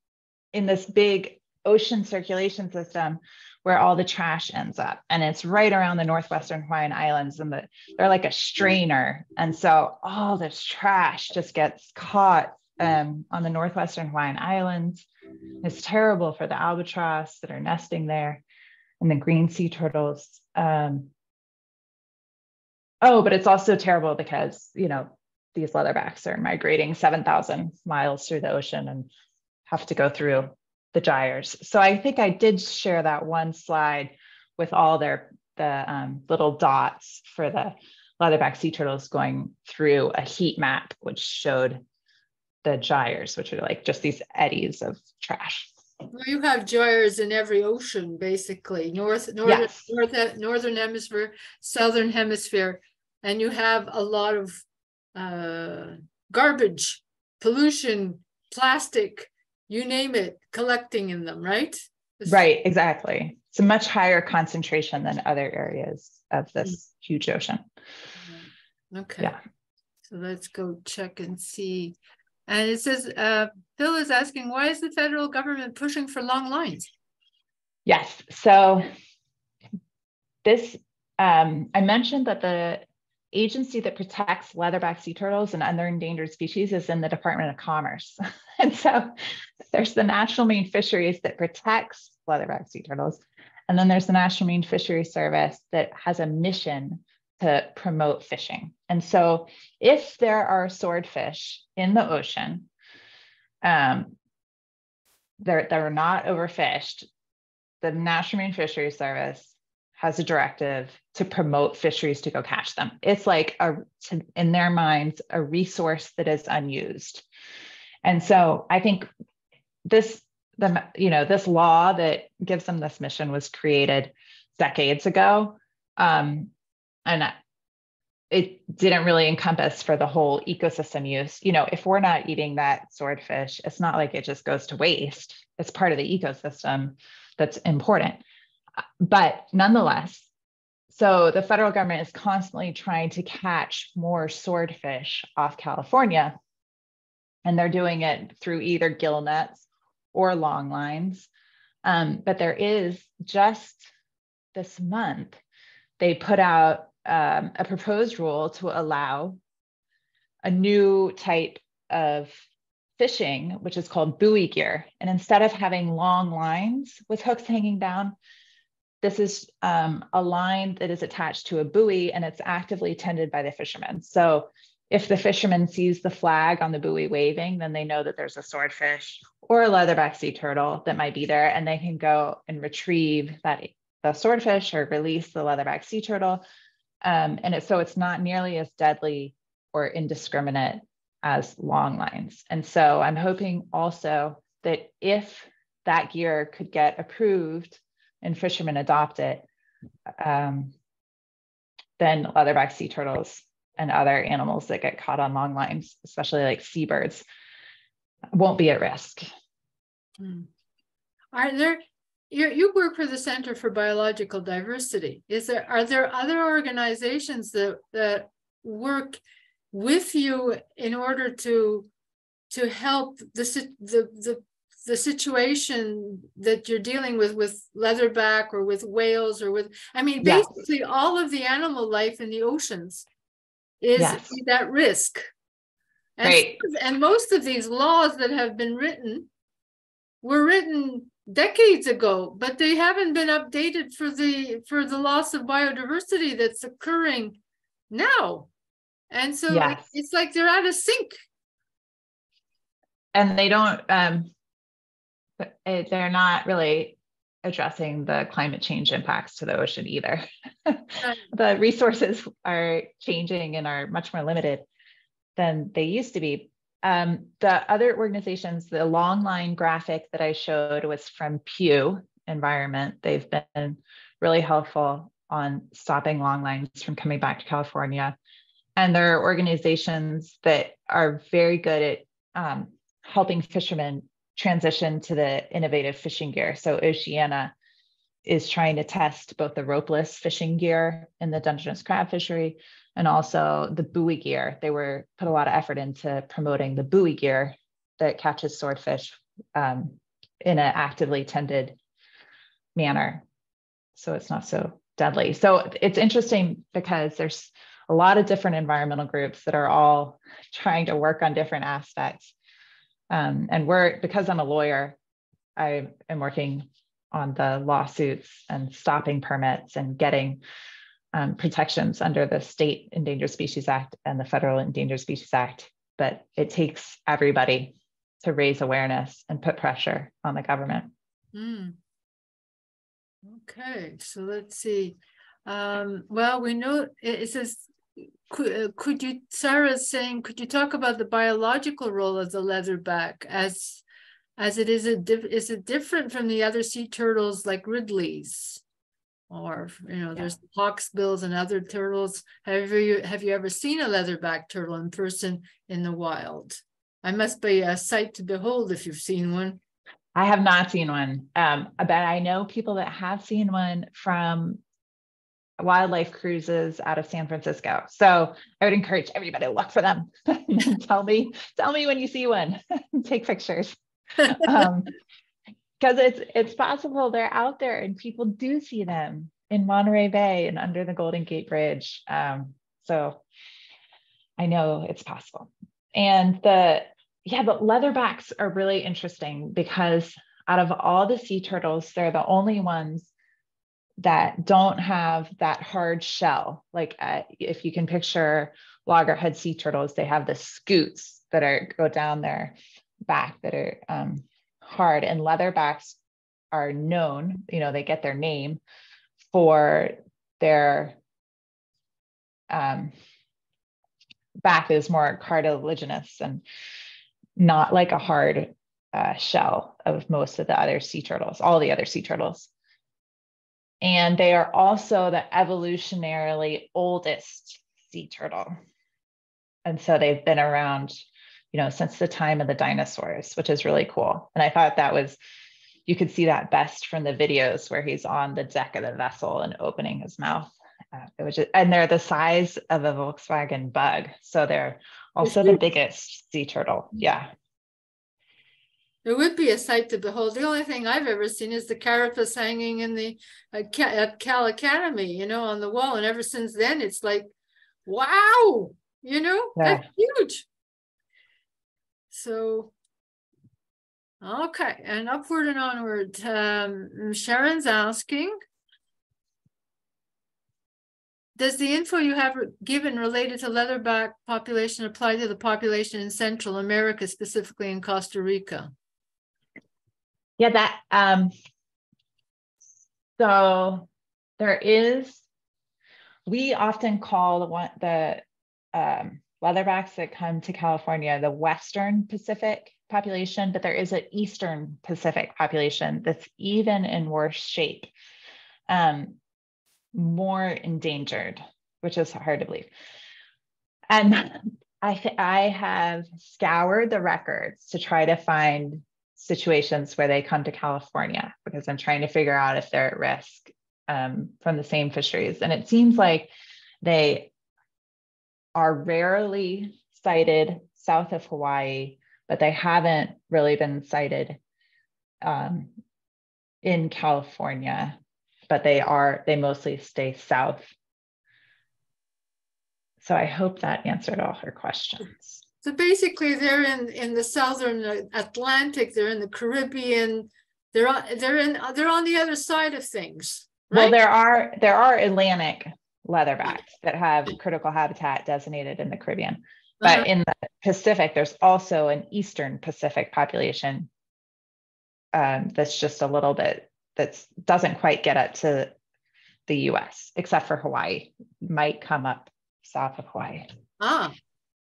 in this big ocean circulation system where all the trash ends up. And it's right around the Northwestern Hawaiian Islands. And the, they're like a strainer. And so all this trash just gets caught um, on the Northwestern Hawaiian Islands. It's terrible for the albatross that are nesting there and the green sea turtles. Um, oh, but it's also terrible because, you know, these leatherbacks are migrating 7,000 miles through the ocean and have to go through the gyres. So I think I did share that one slide with all their the um, little dots for the leatherback sea turtles going through a heat map, which showed the gyres, which are like just these eddies of trash. Well, you have gyres in every ocean, basically north, northern, yes. north, northern hemisphere, southern hemisphere, and you have a lot of uh, garbage, pollution, plastic, you name it, collecting in them, right? Right, exactly. It's a much higher concentration than other areas of this huge ocean. Okay. Yeah. So let's go check and see. And it says, uh, Phil is asking, why is the federal government pushing for long lines? Yes. So this, um, I mentioned that the agency that protects leatherback sea turtles and other endangered species is in the Department of Commerce. and so there's the National Marine Fisheries that protects leatherback sea turtles. And then there's the National Marine Fisheries Service that has a mission to promote fishing. And so if there are swordfish in the ocean, um, they're, they're not overfished, the National Marine Fisheries Service has a directive to promote fisheries to go catch them. It's like a, in their minds, a resource that is unused. And so I think this, the, you know, this law that gives them this mission was created decades ago. Um, and it didn't really encompass for the whole ecosystem use. You know, if we're not eating that swordfish, it's not like it just goes to waste. It's part of the ecosystem that's important. But nonetheless, so the federal government is constantly trying to catch more swordfish off California. And they're doing it through either gill nets or long lines. Um, but there is just this month, they put out um, a proposed rule to allow a new type of fishing, which is called buoy gear. And instead of having long lines with hooks hanging down, this is um, a line that is attached to a buoy and it's actively tended by the fishermen. So if the fisherman sees the flag on the buoy waving, then they know that there's a swordfish or a leatherback sea turtle that might be there, and they can go and retrieve that the swordfish or release the leatherback sea turtle. Um, and it, so it's not nearly as deadly or indiscriminate as long lines. And so I'm hoping also that if that gear could get approved and fishermen adopt it, um, then leatherback sea turtles and other animals that get caught on long lines, especially like seabirds, won't be at risk. Hmm. Are there you, you work for the Center for Biological Diversity. Is there are there other organizations that that work with you in order to to help the the the the situation that you're dealing with with leatherback or with whales or with i mean Yes. basically all of the animal life in the oceans is Yes. at risk and, Right. and most of these laws that have been written were written decades ago but they haven't been updated for the for the loss of biodiversity that's occurring now and so Yes. it's like they're out of sync And they don't, um, but, eh, they're not really addressing the climate change impacts to the ocean either. the resources are changing and are much more limited than they used to be. Um, the other organizations, the long line graphic that I showed was from Pew Environment. They've been really helpful on stopping long lines from coming back to California. And there are organizations that are very good at um, helping fishermen transition to the innovative fishing gear. So Oceana is trying to test both the ropeless fishing gear in the Dungeness crab fishery and also the buoy gear. They were put a lot of effort into promoting the buoy gear that catches swordfish um, in an actively tended manner. So it's not so deadly. So it's interesting because there's a lot of different environmental groups that are all trying to work on different aspects. Um, and we're, because I'm a lawyer, I am working on the lawsuits and stopping permits and getting um, protections under the State Endangered Species Act and the Federal Endangered Species Act. But it takes everybody to raise awareness and put pressure on the government. Hmm. Okay, so let's see. Um, well, we know it, it says, could, uh, could you, Sarah's saying, could you talk about the biological role of the leatherback as as it is a diff, is it different from the other sea turtles like Ridley's? Or you know, there's hawksbills and other turtles. Have you have you ever seen a leatherback turtle in person in the wild? I must be a sight to behold if you've seen one. I have not seen one, um, but I know people that have seen one from wildlife cruises out of San Francisco. So I would encourage everybody to look for them. tell me, tell me when you see one. Take pictures. Um, because it's it's possible they're out there and people do see them in Monterey Bay and under the Golden Gate Bridge. Um, so I know it's possible. And the yeah, the leatherbacks are really interesting because out of all the sea turtles, they're the only ones that don't have that hard shell. Like uh, if you can picture loggerhead sea turtles, they have the scutes that are go down their back that are um, hard, and leatherbacks are known. You know, they get their name for their um, back is more cartilaginous and not like a hard uh, shell of most of the other sea turtles, all the other sea turtles. And they are also the evolutionarily oldest sea turtle. And so they've been around, you know, since the time of the dinosaurs, which is really cool. And I thought that was, you could see that best from the videos where he's on the deck of the vessel and opening his mouth. Uh, it was just, and they're the size of a Volkswagen bug. So they're also the biggest sea turtle. Yeah. It would be a sight to behold. The only thing I've ever seen is the carapace hanging in the at Cal Academy, you know, on the wall. And ever since then, it's like, wow, you know, yeah. that's huge. So, okay, and upward and onward. Um, Sharon's asking, does the info you have given related to leatherback population apply to the population in Central America, specifically in Costa Rica? Yeah, that um, so there is. We often call the one the um, leatherbacks that come to California the Western Pacific population, but there is an Eastern Pacific population that's even in worse shape, um, more endangered, which is hard to believe. And I, I have scoured the records to try to find situations where they come to California because I'm trying to figure out if they're at risk um, from the same fisheries. And it seems like they are rarely sighted south of Hawaii, but they haven't really been sighted um, in California, but they are, they mostly stay south. So I hope that answered all her questions. So basically, they're in in the southern Atlantic. They're in the Caribbean. They're on they're in they're on the other side of things. Right? Well, there are there are Atlantic leatherbacks that have critical habitat designated in the Caribbean, but uh-huh. in the Pacific, there's also an Eastern Pacific population um, that's just a little bit that doesn't quite get up to the U.S. except for Hawaii, might come up south of Hawaii. Ah,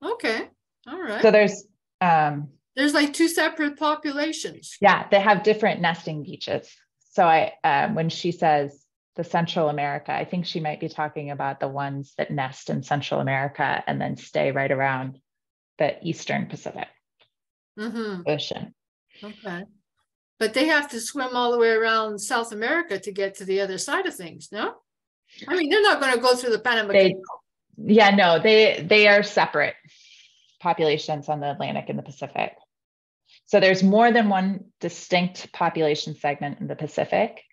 okay. All right. So there's um there's like two separate populations. Yeah, they have different nesting beaches. So I um, when she says the Central America, I think she might be talking about the ones that nest in Central America and then stay right around the Eastern Pacific mm-hmm. Ocean. Okay. But they have to swim all the way around South America to get to the other side of things, no? I mean, they're not going to go through the Panama Canal. Yeah, no, they they are separate populations on the Atlantic and the Pacific. So there's more than one distinct population segment in the Pacific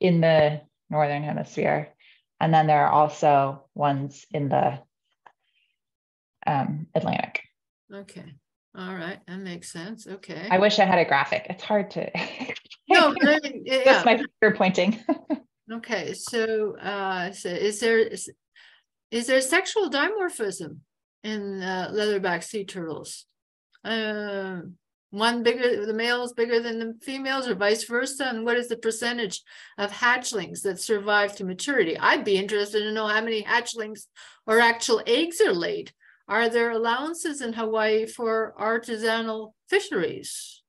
in the Northern Hemisphere. And then there are also ones in the um, Atlantic. Okay. All right. That makes sense. Okay. I wish I had a graphic. It's hard to. no, I mean, yeah. That's my finger pointing. okay. So, uh, so is there is, is there sexual dimorphism in uh, leatherback sea turtles. Uh, one bigger, the males bigger than the females, or vice versa? And what is the percentage of hatchlings that survive to maturity? I'd be interested to know how many hatchlings or actual eggs are laid. Are there allowances in Hawaii for artisanal fisheries?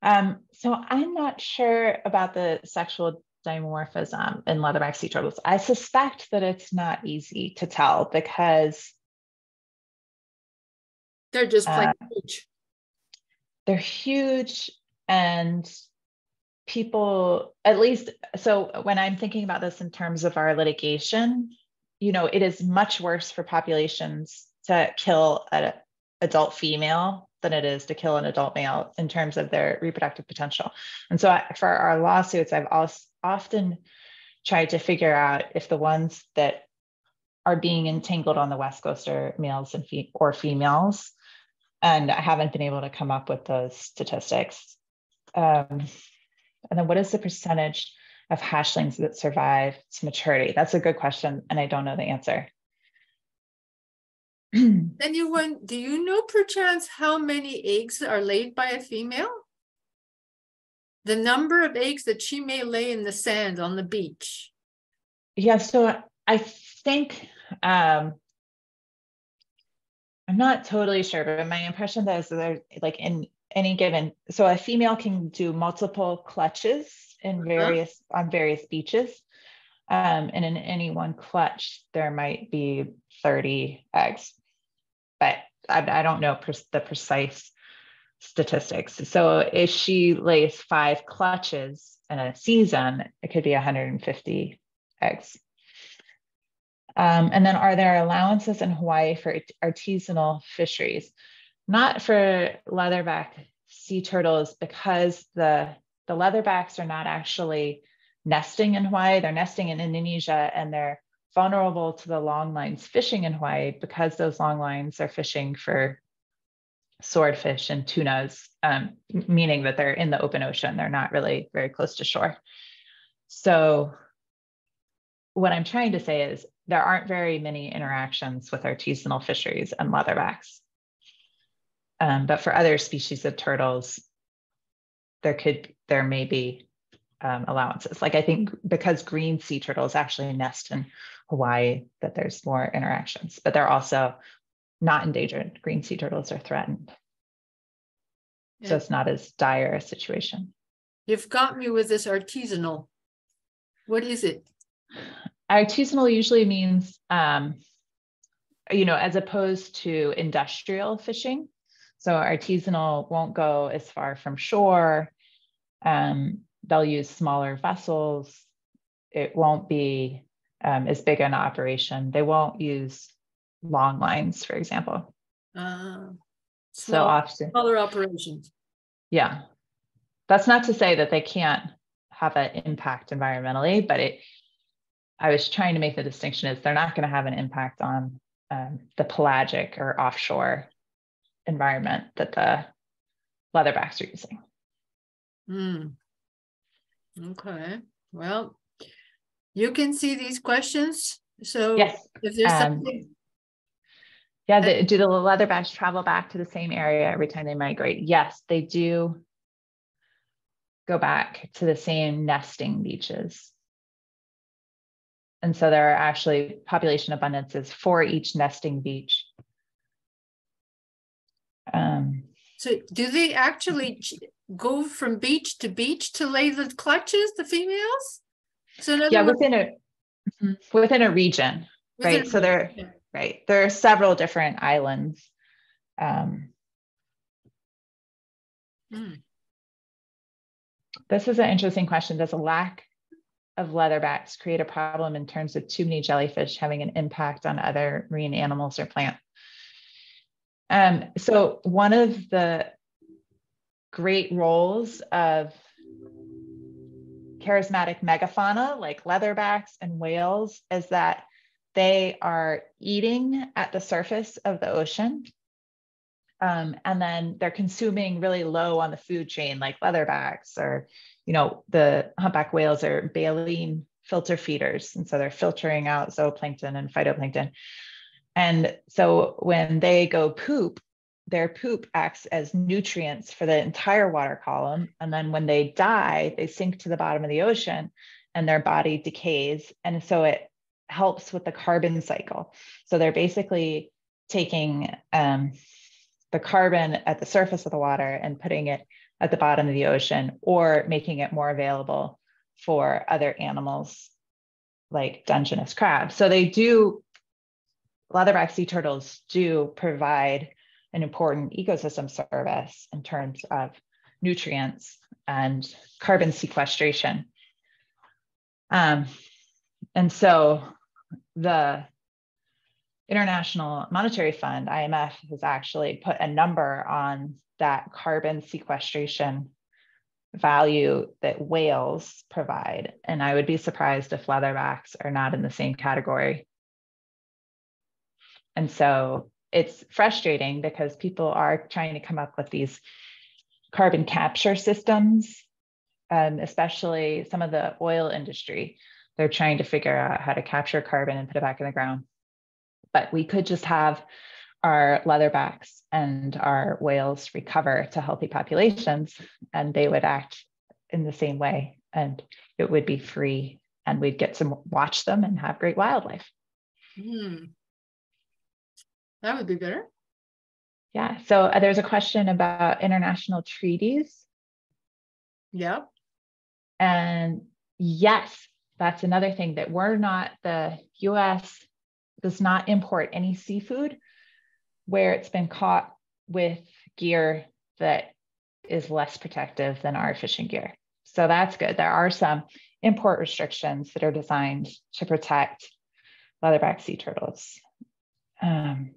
Um, so I'm not sure about the sexual dimorphism in leatherback sea turtles. I suspect that it's not easy to tell because they're just plain uh, they're huge and people at least so when i'm thinking about this in terms of our litigation you know it is much worse for populations to kill an adult female than it is to kill an adult male in terms of their reproductive potential and so for our lawsuits i've also often tried to figure out if the ones that are being entangled on the west coast are males and fe- or females and i haven't been able to come up with those statistics um, and then what is the percentage of hatchlings that survive to maturity? That's a good question, and I don't know the answer. Anyone, do you know perchance how many eggs are laid by a female? The number of eggs that she may lay in the sand on the beach. Yeah, so I think um, I'm not totally sure, but my impression is that they're like in any given so a female can do multiple clutches in uh-huh. various uh-huh. on various beaches um, and in any one clutch there might be 30 eggs but i, I don't know the precise statistics. So if she lays five clutches in a season it could be 150 eggs. Um, and then are there allowances in hawaii for artisanal fisheries? Not for leatherback sea turtles because the the leatherbacks are not actually nesting in Hawaii. They're nesting in Indonesia and they're vulnerable to the long lines fishing in Hawaii because those long lines are fishing for swordfish and tunas, um, meaning that they're in the open ocean. They're not really very close to shore. So, what I'm trying to say is there aren't very many interactions with artisanal fisheries and leatherbacks. Um, but for other species of turtles, there could there may be um, allowances. Like I think because green sea turtles actually nest in Hawaii, that there's more interactions, but they're also not endangered. Green sea turtles are threatened. Yeah. So it's not as dire a situation. You've got me with this artisanal. What is it? Artisanal usually means, um, you know, as opposed to industrial fishing. So artisanal won't go as far from shore. Um, they'll use smaller vessels. It won't be um, as big an operation. They won't use long lines, for example. Uh, so often smaller operations. Yeah, that's not to say that they can't have an impact environmentally, but it. I was trying to make the distinction is they're not going to have an impact on um, the pelagic or offshore environment that the leatherbacks are using. Mm. Okay. Well, you can see these questions. So yes. if there's um, something. Yeah, the, do the leatherbacks travel back to the same area every time they migrate? Yes, they do go back to the same nesting beaches. And so there are actually population abundances for each nesting beach. Um, so do they actually go from beach to beach to lay the clutches, the females? So yeah, within a mm-hmm, within a region, within right? A so there, right, there are several different islands. Um, mm. This is an interesting question. Does a lack of leatherbacks create a problem in terms of too many jellyfish having an impact on other marine animals or plants? Um, so one of the great roles of charismatic megafauna like leatherbacks and whales is that they are eating at the surface of the ocean. Um, and then they're consuming really low on the food chain like leatherbacks or, you know, the humpback whales are baleen filter feeders. And so they're filtering out zooplankton and phytoplankton. And so when they go poop, their poop acts as nutrients for the entire water column. And then when they die, they sink to the bottom of the ocean and their body decays. And so it helps with the carbon cycle. So they're basically taking um, the carbon at the surface of the water and putting it at the bottom of the ocean or making it more available for other animals like Dungeness crabs. So they do leatherback sea turtles do provide an important ecosystem service in terms of nutrients and carbon sequestration. Um, and so the International Monetary Fund, IMF, has actually put a number on that carbon sequestration value that whales provide. And I would be surprised if leatherbacks are not in the same category. And so it's frustrating because people are trying to come up with these carbon capture systems, um, especially some of the oil industry. They're trying to figure out how to capture carbon and put it back in the ground. But we could just have our leatherbacks and our whales recover to healthy populations, and they would act in the same way, and it would be free, and we'd get to watch them and have great wildlife. Hmm. That would be better. Yeah. So uh, there's a question about international treaties. Yep. And yes, that's another thing that we're not, the US does not import any seafood where it's been caught with gear that is less protective than our fishing gear. So that's good. There are some import restrictions that are designed to protect leatherback sea turtles. Um,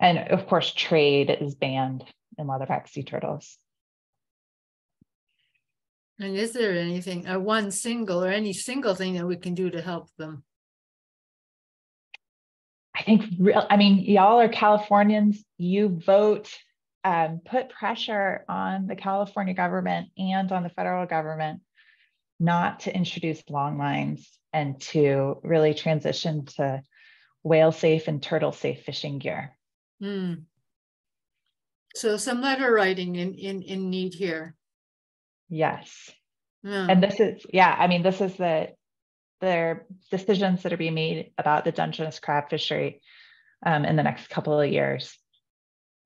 and of course, trade is banned in leatherback sea turtles. And is there anything, or one single or any single thing that we can do to help them? I think real, I mean, y'all are Californians, you vote, um, put pressure on the California government and on the federal government not to introduce long lines and to really transition to whale safe and turtle safe fishing gear. Hmm. So some letter writing in in in need here. Yes. Yeah. And this is, yeah, I mean, this is the there decisions that are being made about the Dungeness crab fishery um, in the next couple of years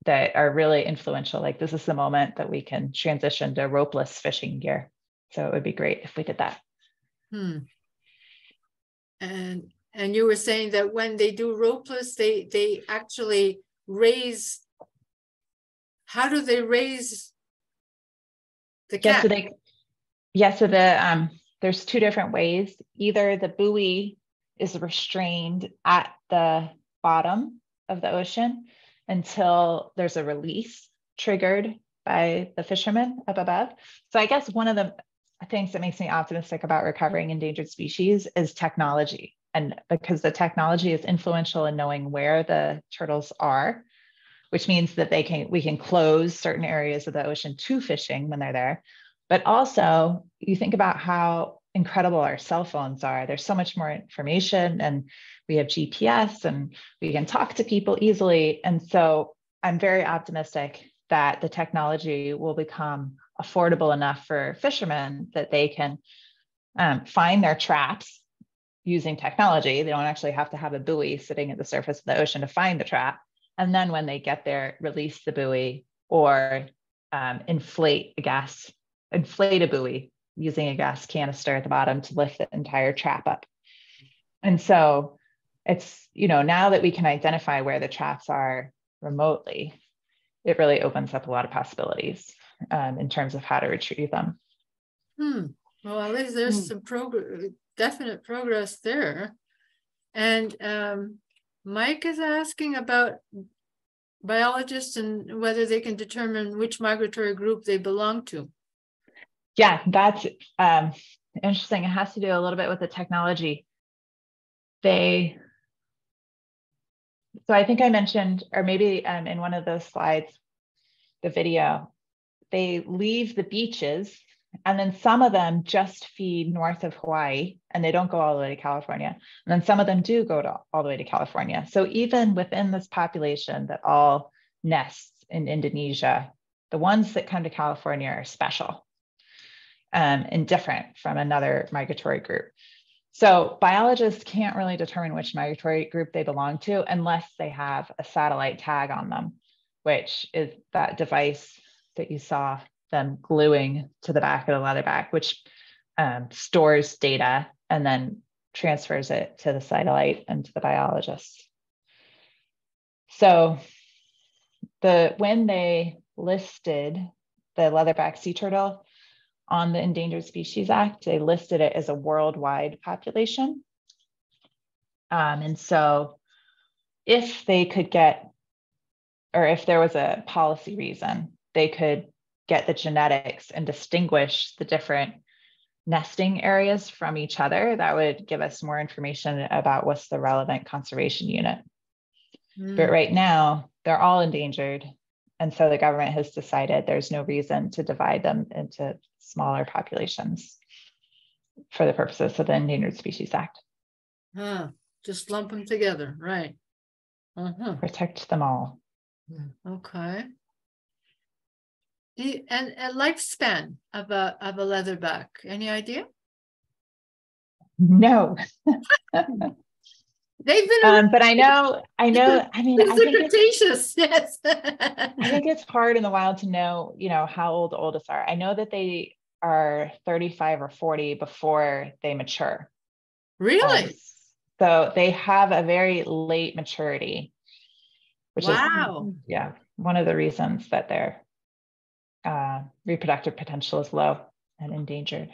that are really influential. Like this is the moment that we can transition to ropeless fishing gear. So it would be great if we did that. Hmm. And and you were saying that when they do ropeless, they they actually raise. How do they raise the cat? Yeah, so they, yeah, so the um, there's two different ways. Either the buoy is restrained at the bottom of the ocean until there's a release triggered by the fishermen up above. So I guess one of the things that makes me optimistic about recovering endangered species is technology. And because the technology is influential in knowing where the turtles are, which means that they can we can close certain areas of the ocean to fishing when they're there. But also, you think about how incredible our cell phones are. There's so much more information, and we have GPS, and we can talk to people easily. And so, I'm very optimistic that the technology will become affordable enough for fishermen that they can um, find their traps using technology. They don't actually have to have a buoy sitting at the surface of the ocean to find the trap. And then when they get there, release the buoy or um, inflate a gas inflate a buoy using a gas canister at the bottom to lift the entire trap up. And so it's, you know, now that we can identify where the traps are remotely, it really opens up a lot of possibilities um, in terms of how to retrieve them. Hmm. Well, at least there's hmm. some progress, definite progress there. And um, Mike is asking about biologists and whether they can determine which migratory group they belong to yeah, that's um, interesting. It has to do a little bit with the technology. They, so I think I mentioned, or maybe um, in one of those slides, the video, they leave the beaches and then some of them just feed north of Hawaii and they don't go all the way to California. And then some of them do go to, all the way to California. So even within this population that all nests in Indonesia, the ones that come to California are special um, and different from another migratory group. So biologists can't really determine which migratory group they belong to unless they have a satellite tag on them, which is that device that you saw them gluing to the back of the leatherback, which um, stores data and then transfers it to the satellite and to the biologist. so the when they listed the leatherback sea turtle on the Endangered Species Act, they listed it as a worldwide population. Um, and so if they could get, or if there was a policy reason, they could get the genetics and distinguish the different nesting areas from each other, that would give us more information about what's the relevant conservation unit. Mm. But right now, they're all endangered. And so the government has decided there's no reason to divide them into smaller populations for the purposes of the Endangered Species Act. Huh. Just lump them together, right? Uh-huh. Protect them all. Okay. And a lifespan of a of a leatherback, any idea? No. They've been, um, but I know, I know. I mean, I think Cretaceous. Yes. I think it's hard in the wild to know, you know, how old the oldest are. I know that they are 35 or 40 before they mature. Really? Um, so they have a very late maturity, which wow. is yeah, one of the reasons that their uh, reproductive potential is low and endangered.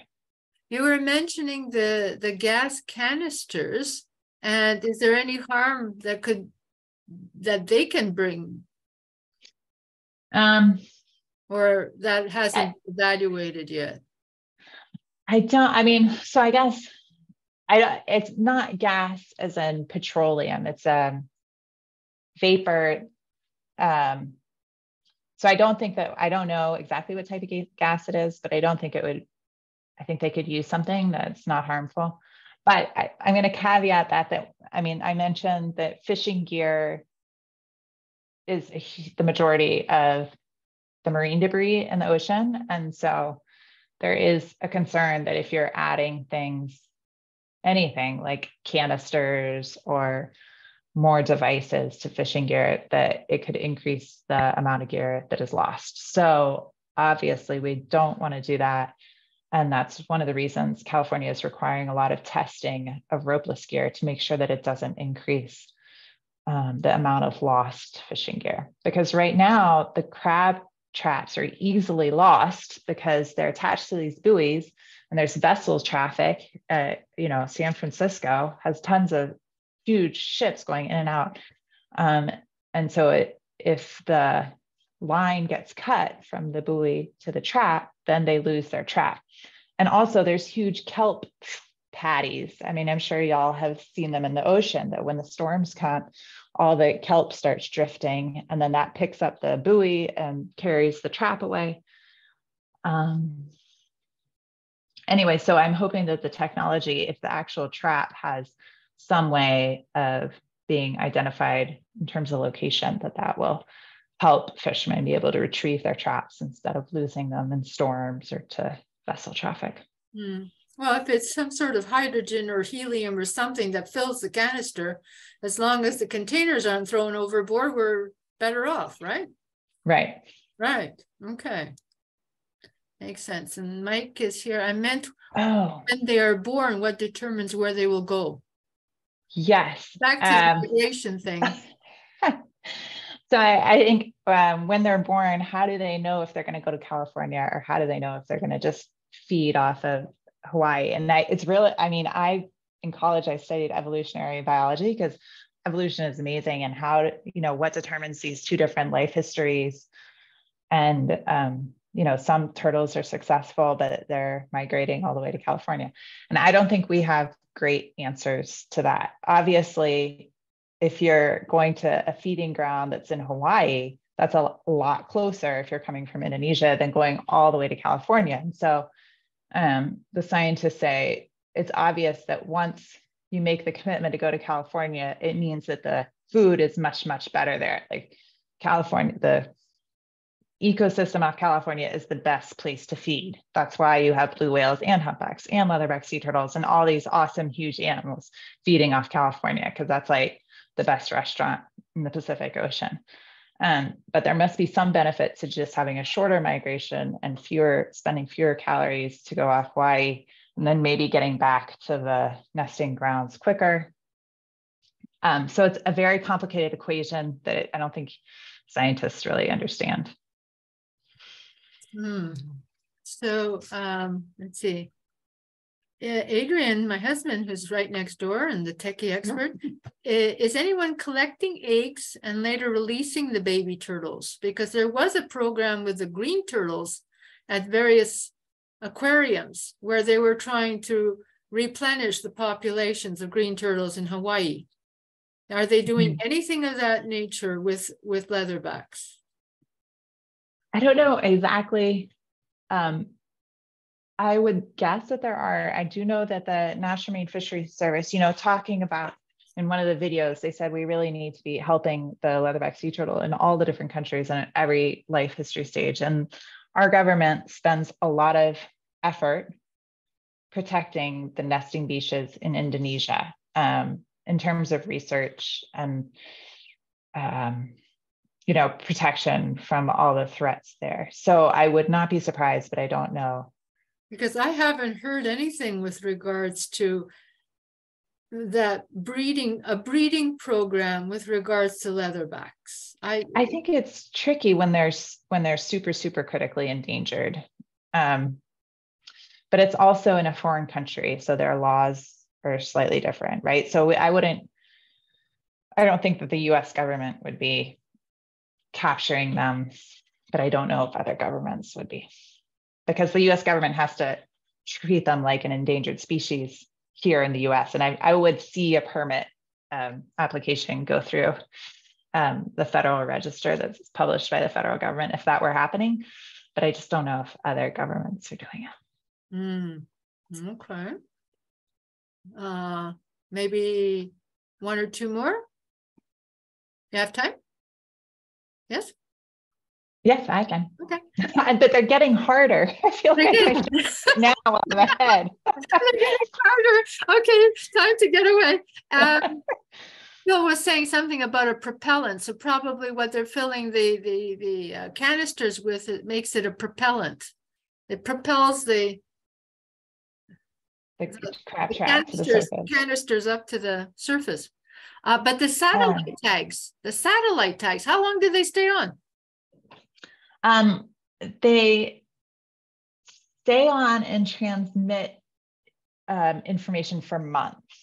You were mentioning the the gas canisters and is there any harm that could that they can bring? Um, or that hasn't I, evaluated yet? I don't. I mean, so I guess I don't. it's not gas as in petroleum. It's a um, vapor. Um, so I don't think that I don't know exactly what type of gas it is, but I don't think it would. I think they could use something that's not harmful. But I, am going to caveat that that I mean I mentioned that fishing gear is a, the majority of the marine debris in the ocean, and so there is a concern that if you're adding things, anything like canisters or more devices to fishing gear, that it could increase the amount of gear that is lost. So obviously, we don't want to do that. And that's one of the reasons California is requiring a lot of testing of ropeless gear to make sure that it doesn't increase um, the amount of lost fishing gear. Because right now, the crab traps are easily lost because they're attached to these buoys and there's vessel traffic. Uh, you know, San Francisco has tons of huge ships going in and out. Um, and so it, if the line gets cut from the buoy to the trap, then they lose their trap. And also, there's huge kelp paddies. I mean, I'm sure y'all have seen them in the ocean that when the storms come, all the kelp starts drifting, and then that picks up the buoy and carries the trap away. Um, anyway, so I'm hoping that the technology, if the actual trap has some way of being identified in terms of location, that that will help fishermen be able to retrieve their traps instead of losing them in storms or to vessel traffic. Mm. Well, if it's some sort of hydrogen or helium or something that fills the canister, as long as the containers aren't thrown overboard, we're better off, right? Right. Right. Okay. Makes sense. And Mike is here. I meant oh. when they are born, what determines where they will go? Yes. Back to um, the creation thing. so I, I think um, when they're born, how do they know if they're going to go to California or how do they know if they're going to just feed off of Hawaii? And I, it's really, I mean, I in college I studied evolutionary biology because evolution is amazing and how you know what determines these two different life histories and um, you know some turtles are successful but they're migrating all the way to california and i don't think we have great answers to that obviously if you're going to a feeding ground that's in Hawaii, that's a lot closer if you're coming from Indonesia than going all the way to California. And so um, the scientists say it's obvious that once you make the commitment to go to California, it means that the food is much, much better there. Like California, the ecosystem of California is the best place to feed. That's why you have blue whales and humpbacks and leatherback sea turtles and all these awesome, huge animals feeding off California, because that's like the best restaurant in the Pacific Ocean. Um, but there must be some benefit to just having a shorter migration and fewer spending fewer calories to go off Hawaii, and then maybe getting back to the nesting grounds quicker. Um, so it's a very complicated equation that I don't think scientists really understand. Hmm. So um, let's see. Adrian, my husband, who's right next door and the techie expert, is anyone collecting eggs and later releasing the baby turtles? Because there was a program with the green turtles at various aquariums where they were trying to replenish the populations of green turtles in Hawaii. Are they doing mm -hmm. anything of that nature with with leatherbacks? I don't know exactly. Um, I would guess that there are. I do know that the National Marine Fisheries Service, you know, talking about in one of the videos, they said we really need to be helping the leatherback sea turtle in all the different countries and at every life history stage. And our government spends a lot of effort protecting the nesting beaches in Indonesia um, in terms of research and um, you know protection from all the threats there. So I would not be surprised, but I don't know because I haven't heard anything with regards to that breeding a breeding program with regards to leatherbacks. I I think it's tricky when there's when they're super super critically endangered. Um, but it's also in a foreign country, so their laws are slightly different, right? So I wouldn't I don't think that the US government would be capturing them, but I don't know if other governments would be because the US government has to treat them like an endangered species here in the US. And I, I would see a permit um, application go through um, the federal register that's published by the federal government if that were happening. But I just don't know if other governments are doing it. Mm, okay. Uh, maybe one or two more? You have time? Yes? Yes, I can. Okay. but they're getting harder. I feel like I now on the head. they're getting harder. Okay, time to get away. Um, Bill was saying something about a propellant. So probably what they're filling the the the uh, canisters with it makes it a propellant. It propels the the, the crab the canisters, canisters up to the surface. Uh, but the satellite oh. tags, the satellite tags, how long do they stay on? Um, they stay on and transmit um, information for months,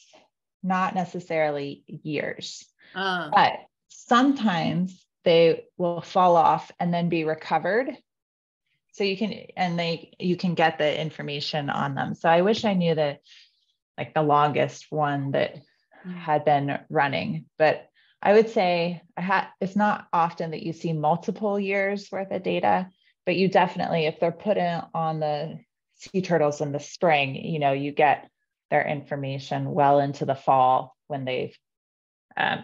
not necessarily years. Uh. But sometimes they will fall off and then be recovered. So you can and they you can get the information on them. So I wish I knew that like the longest one that. Had been running, but I would say I had it's not often that you see multiple years worth of data, but you definitely, if they're put in on the sea turtles in the spring, you know, you get their information well into the fall when they've, um,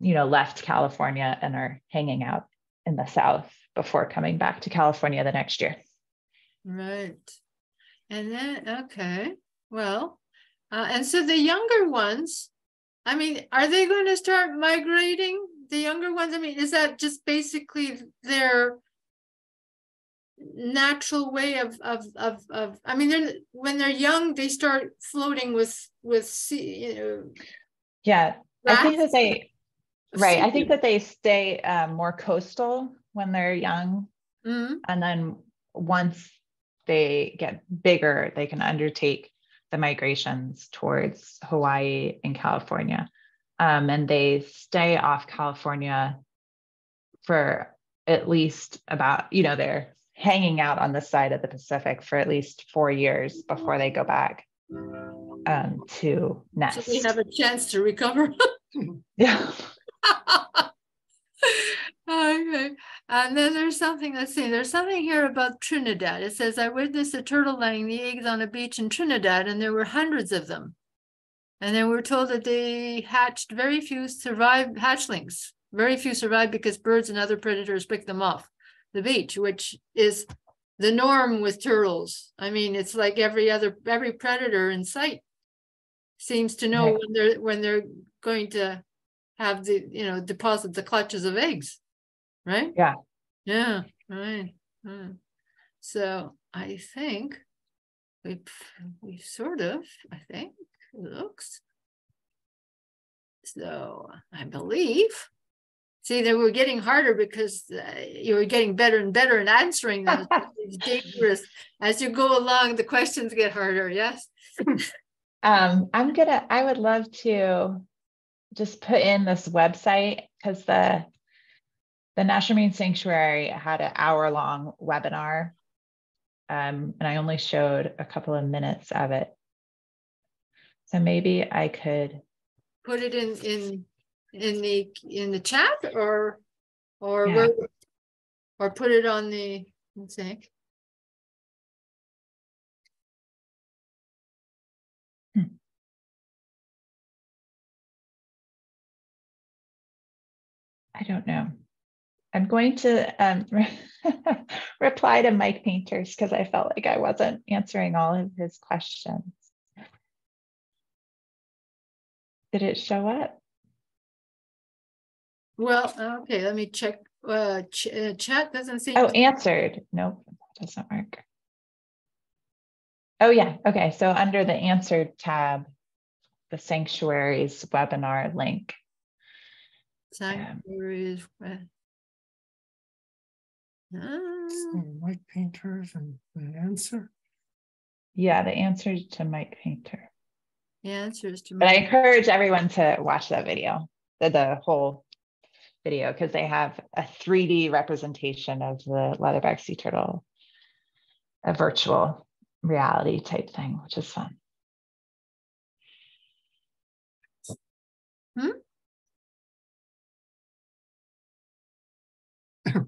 you know, left California and are hanging out in the South before coming back to California the next year. Right. And then, okay, well, uh, and so the younger ones, I mean, are they going to start migrating the younger ones? I mean, is that just basically their natural way of of of, of I mean, they're, when they're young, they start floating with with sea. You know, yeah, rats. I think that they right. I think that they stay um, more coastal when they're young, mm-hmm. and then once they get bigger, they can undertake the migrations towards Hawaii and California. Um, and they stay off California for at least about, you know, they're hanging out on the side of the Pacific for at least four years before they go back um, to nest. So they have a chance to recover. yeah. okay. Uh, and then there's something, let's see, there's something here about Trinidad. It says, I witnessed a turtle laying the eggs on a beach in Trinidad, and there were hundreds of them. And then we're told that they hatched very few survived hatchlings. Very few survived because birds and other predators picked them off the beach, which is the norm with turtles. I mean, it's like every other every predator in sight seems to know when they're when they're going to have the you know deposit the clutches of eggs right yeah yeah right so i think we've we sort of i think it looks So I believe. See, they were getting harder because uh, you were getting better and better in answering them. it's dangerous. As you go along, the questions get harder. Yes. Um, I'm gonna, I would love to just put in this website because the the National Marine Sanctuary had an hour long webinar. Um, and I only showed a couple of minutes of it. So maybe I could put it in in in the in the chat or or Yeah. where, or put it on the let's see. I don't know. I'm going to um, reply to Mike Painters because I felt like I wasn't answering all of his questions. Did it show up? Well, okay, let me check. Uh, ch- uh, chat doesn't seem. Oh, answered. Nope, that doesn't work. Oh, yeah. Okay. So under the answered tab, the sanctuaries webinar link. Sanctuaries. uh, ah, Mike Painters and the answer. Yeah, the answer to Mike Painter. The answers to But I encourage everyone to watch that video, the, the whole video, because they have a 3D representation of the leatherback sea turtle, a virtual reality type thing, which is fun.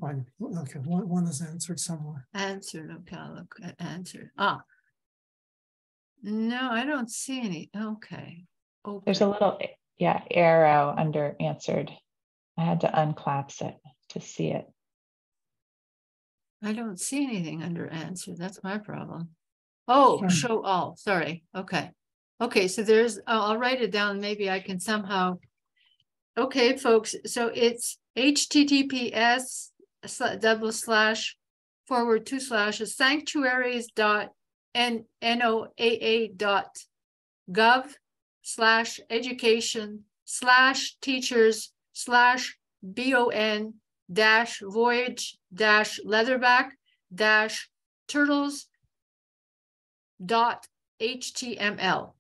Fine. Okay, one, one is answered somewhere. answered. Okay, I'll look at answered. Ah. No, I don't see any. Okay. There's a little, yeah, arrow under answered. I had to unclapse it to see it. I don't see anything under answered. That's my problem. Oh, Sure. show all, sorry. Okay. Okay, so there's, I'll, I'll write it down. Maybe I can somehow. Okay, folks, so it's HTTPS sla- double slash forward two slashes sanctuaries dot N NOAA dot gov slash education slash teachers slash BON dash voyage dash leatherback dash turtles dot html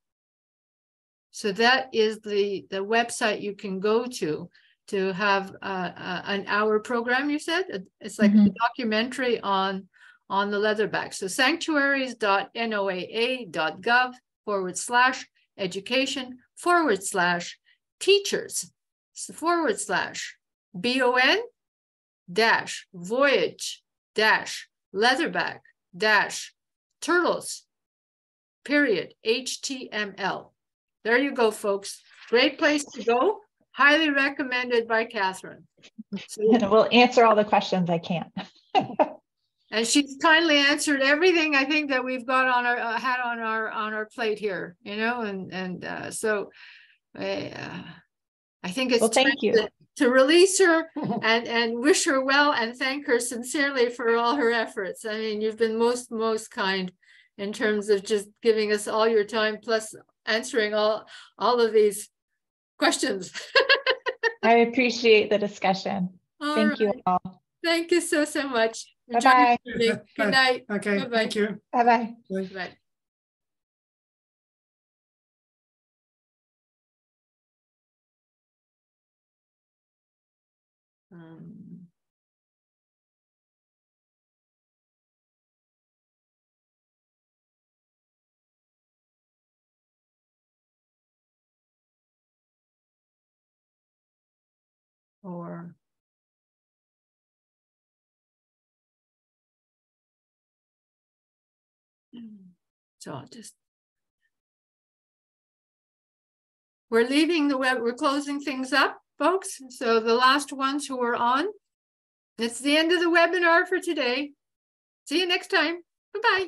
so that is the the website you can go to to have uh, uh, an hour program you said? It's like a Mhm. documentary on on the leatherback. So sanctuaries.noaa.gov forward slash education forward slash teachers forward slash bon dash voyage dash leatherback dash turtles period html there you go folks. Great place to go highly recommended by catherine So- And we'll answer all the questions I can. and she's kindly answered everything I think that we've got on our uh, had on our on our plate here, you know, and and uh, so uh, I think it's Well, thank you. to, to release her and and wish her well and thank her sincerely for all her efforts. I mean, you've been most most kind in terms of just giving us all your time plus answering all all of these questions. I appreciate the discussion. All Thank you all. Thank you so so much. Enjoy Bye-bye. your. Bye. Good night. Okay, Bye-bye. thank you. Bye bye. Bye. Bye. Um, Or. So I'll just. We're leaving the web, we're closing things up, folks. So the last ones who are on. It's the end of the webinar for today. See you next time. Bye-bye.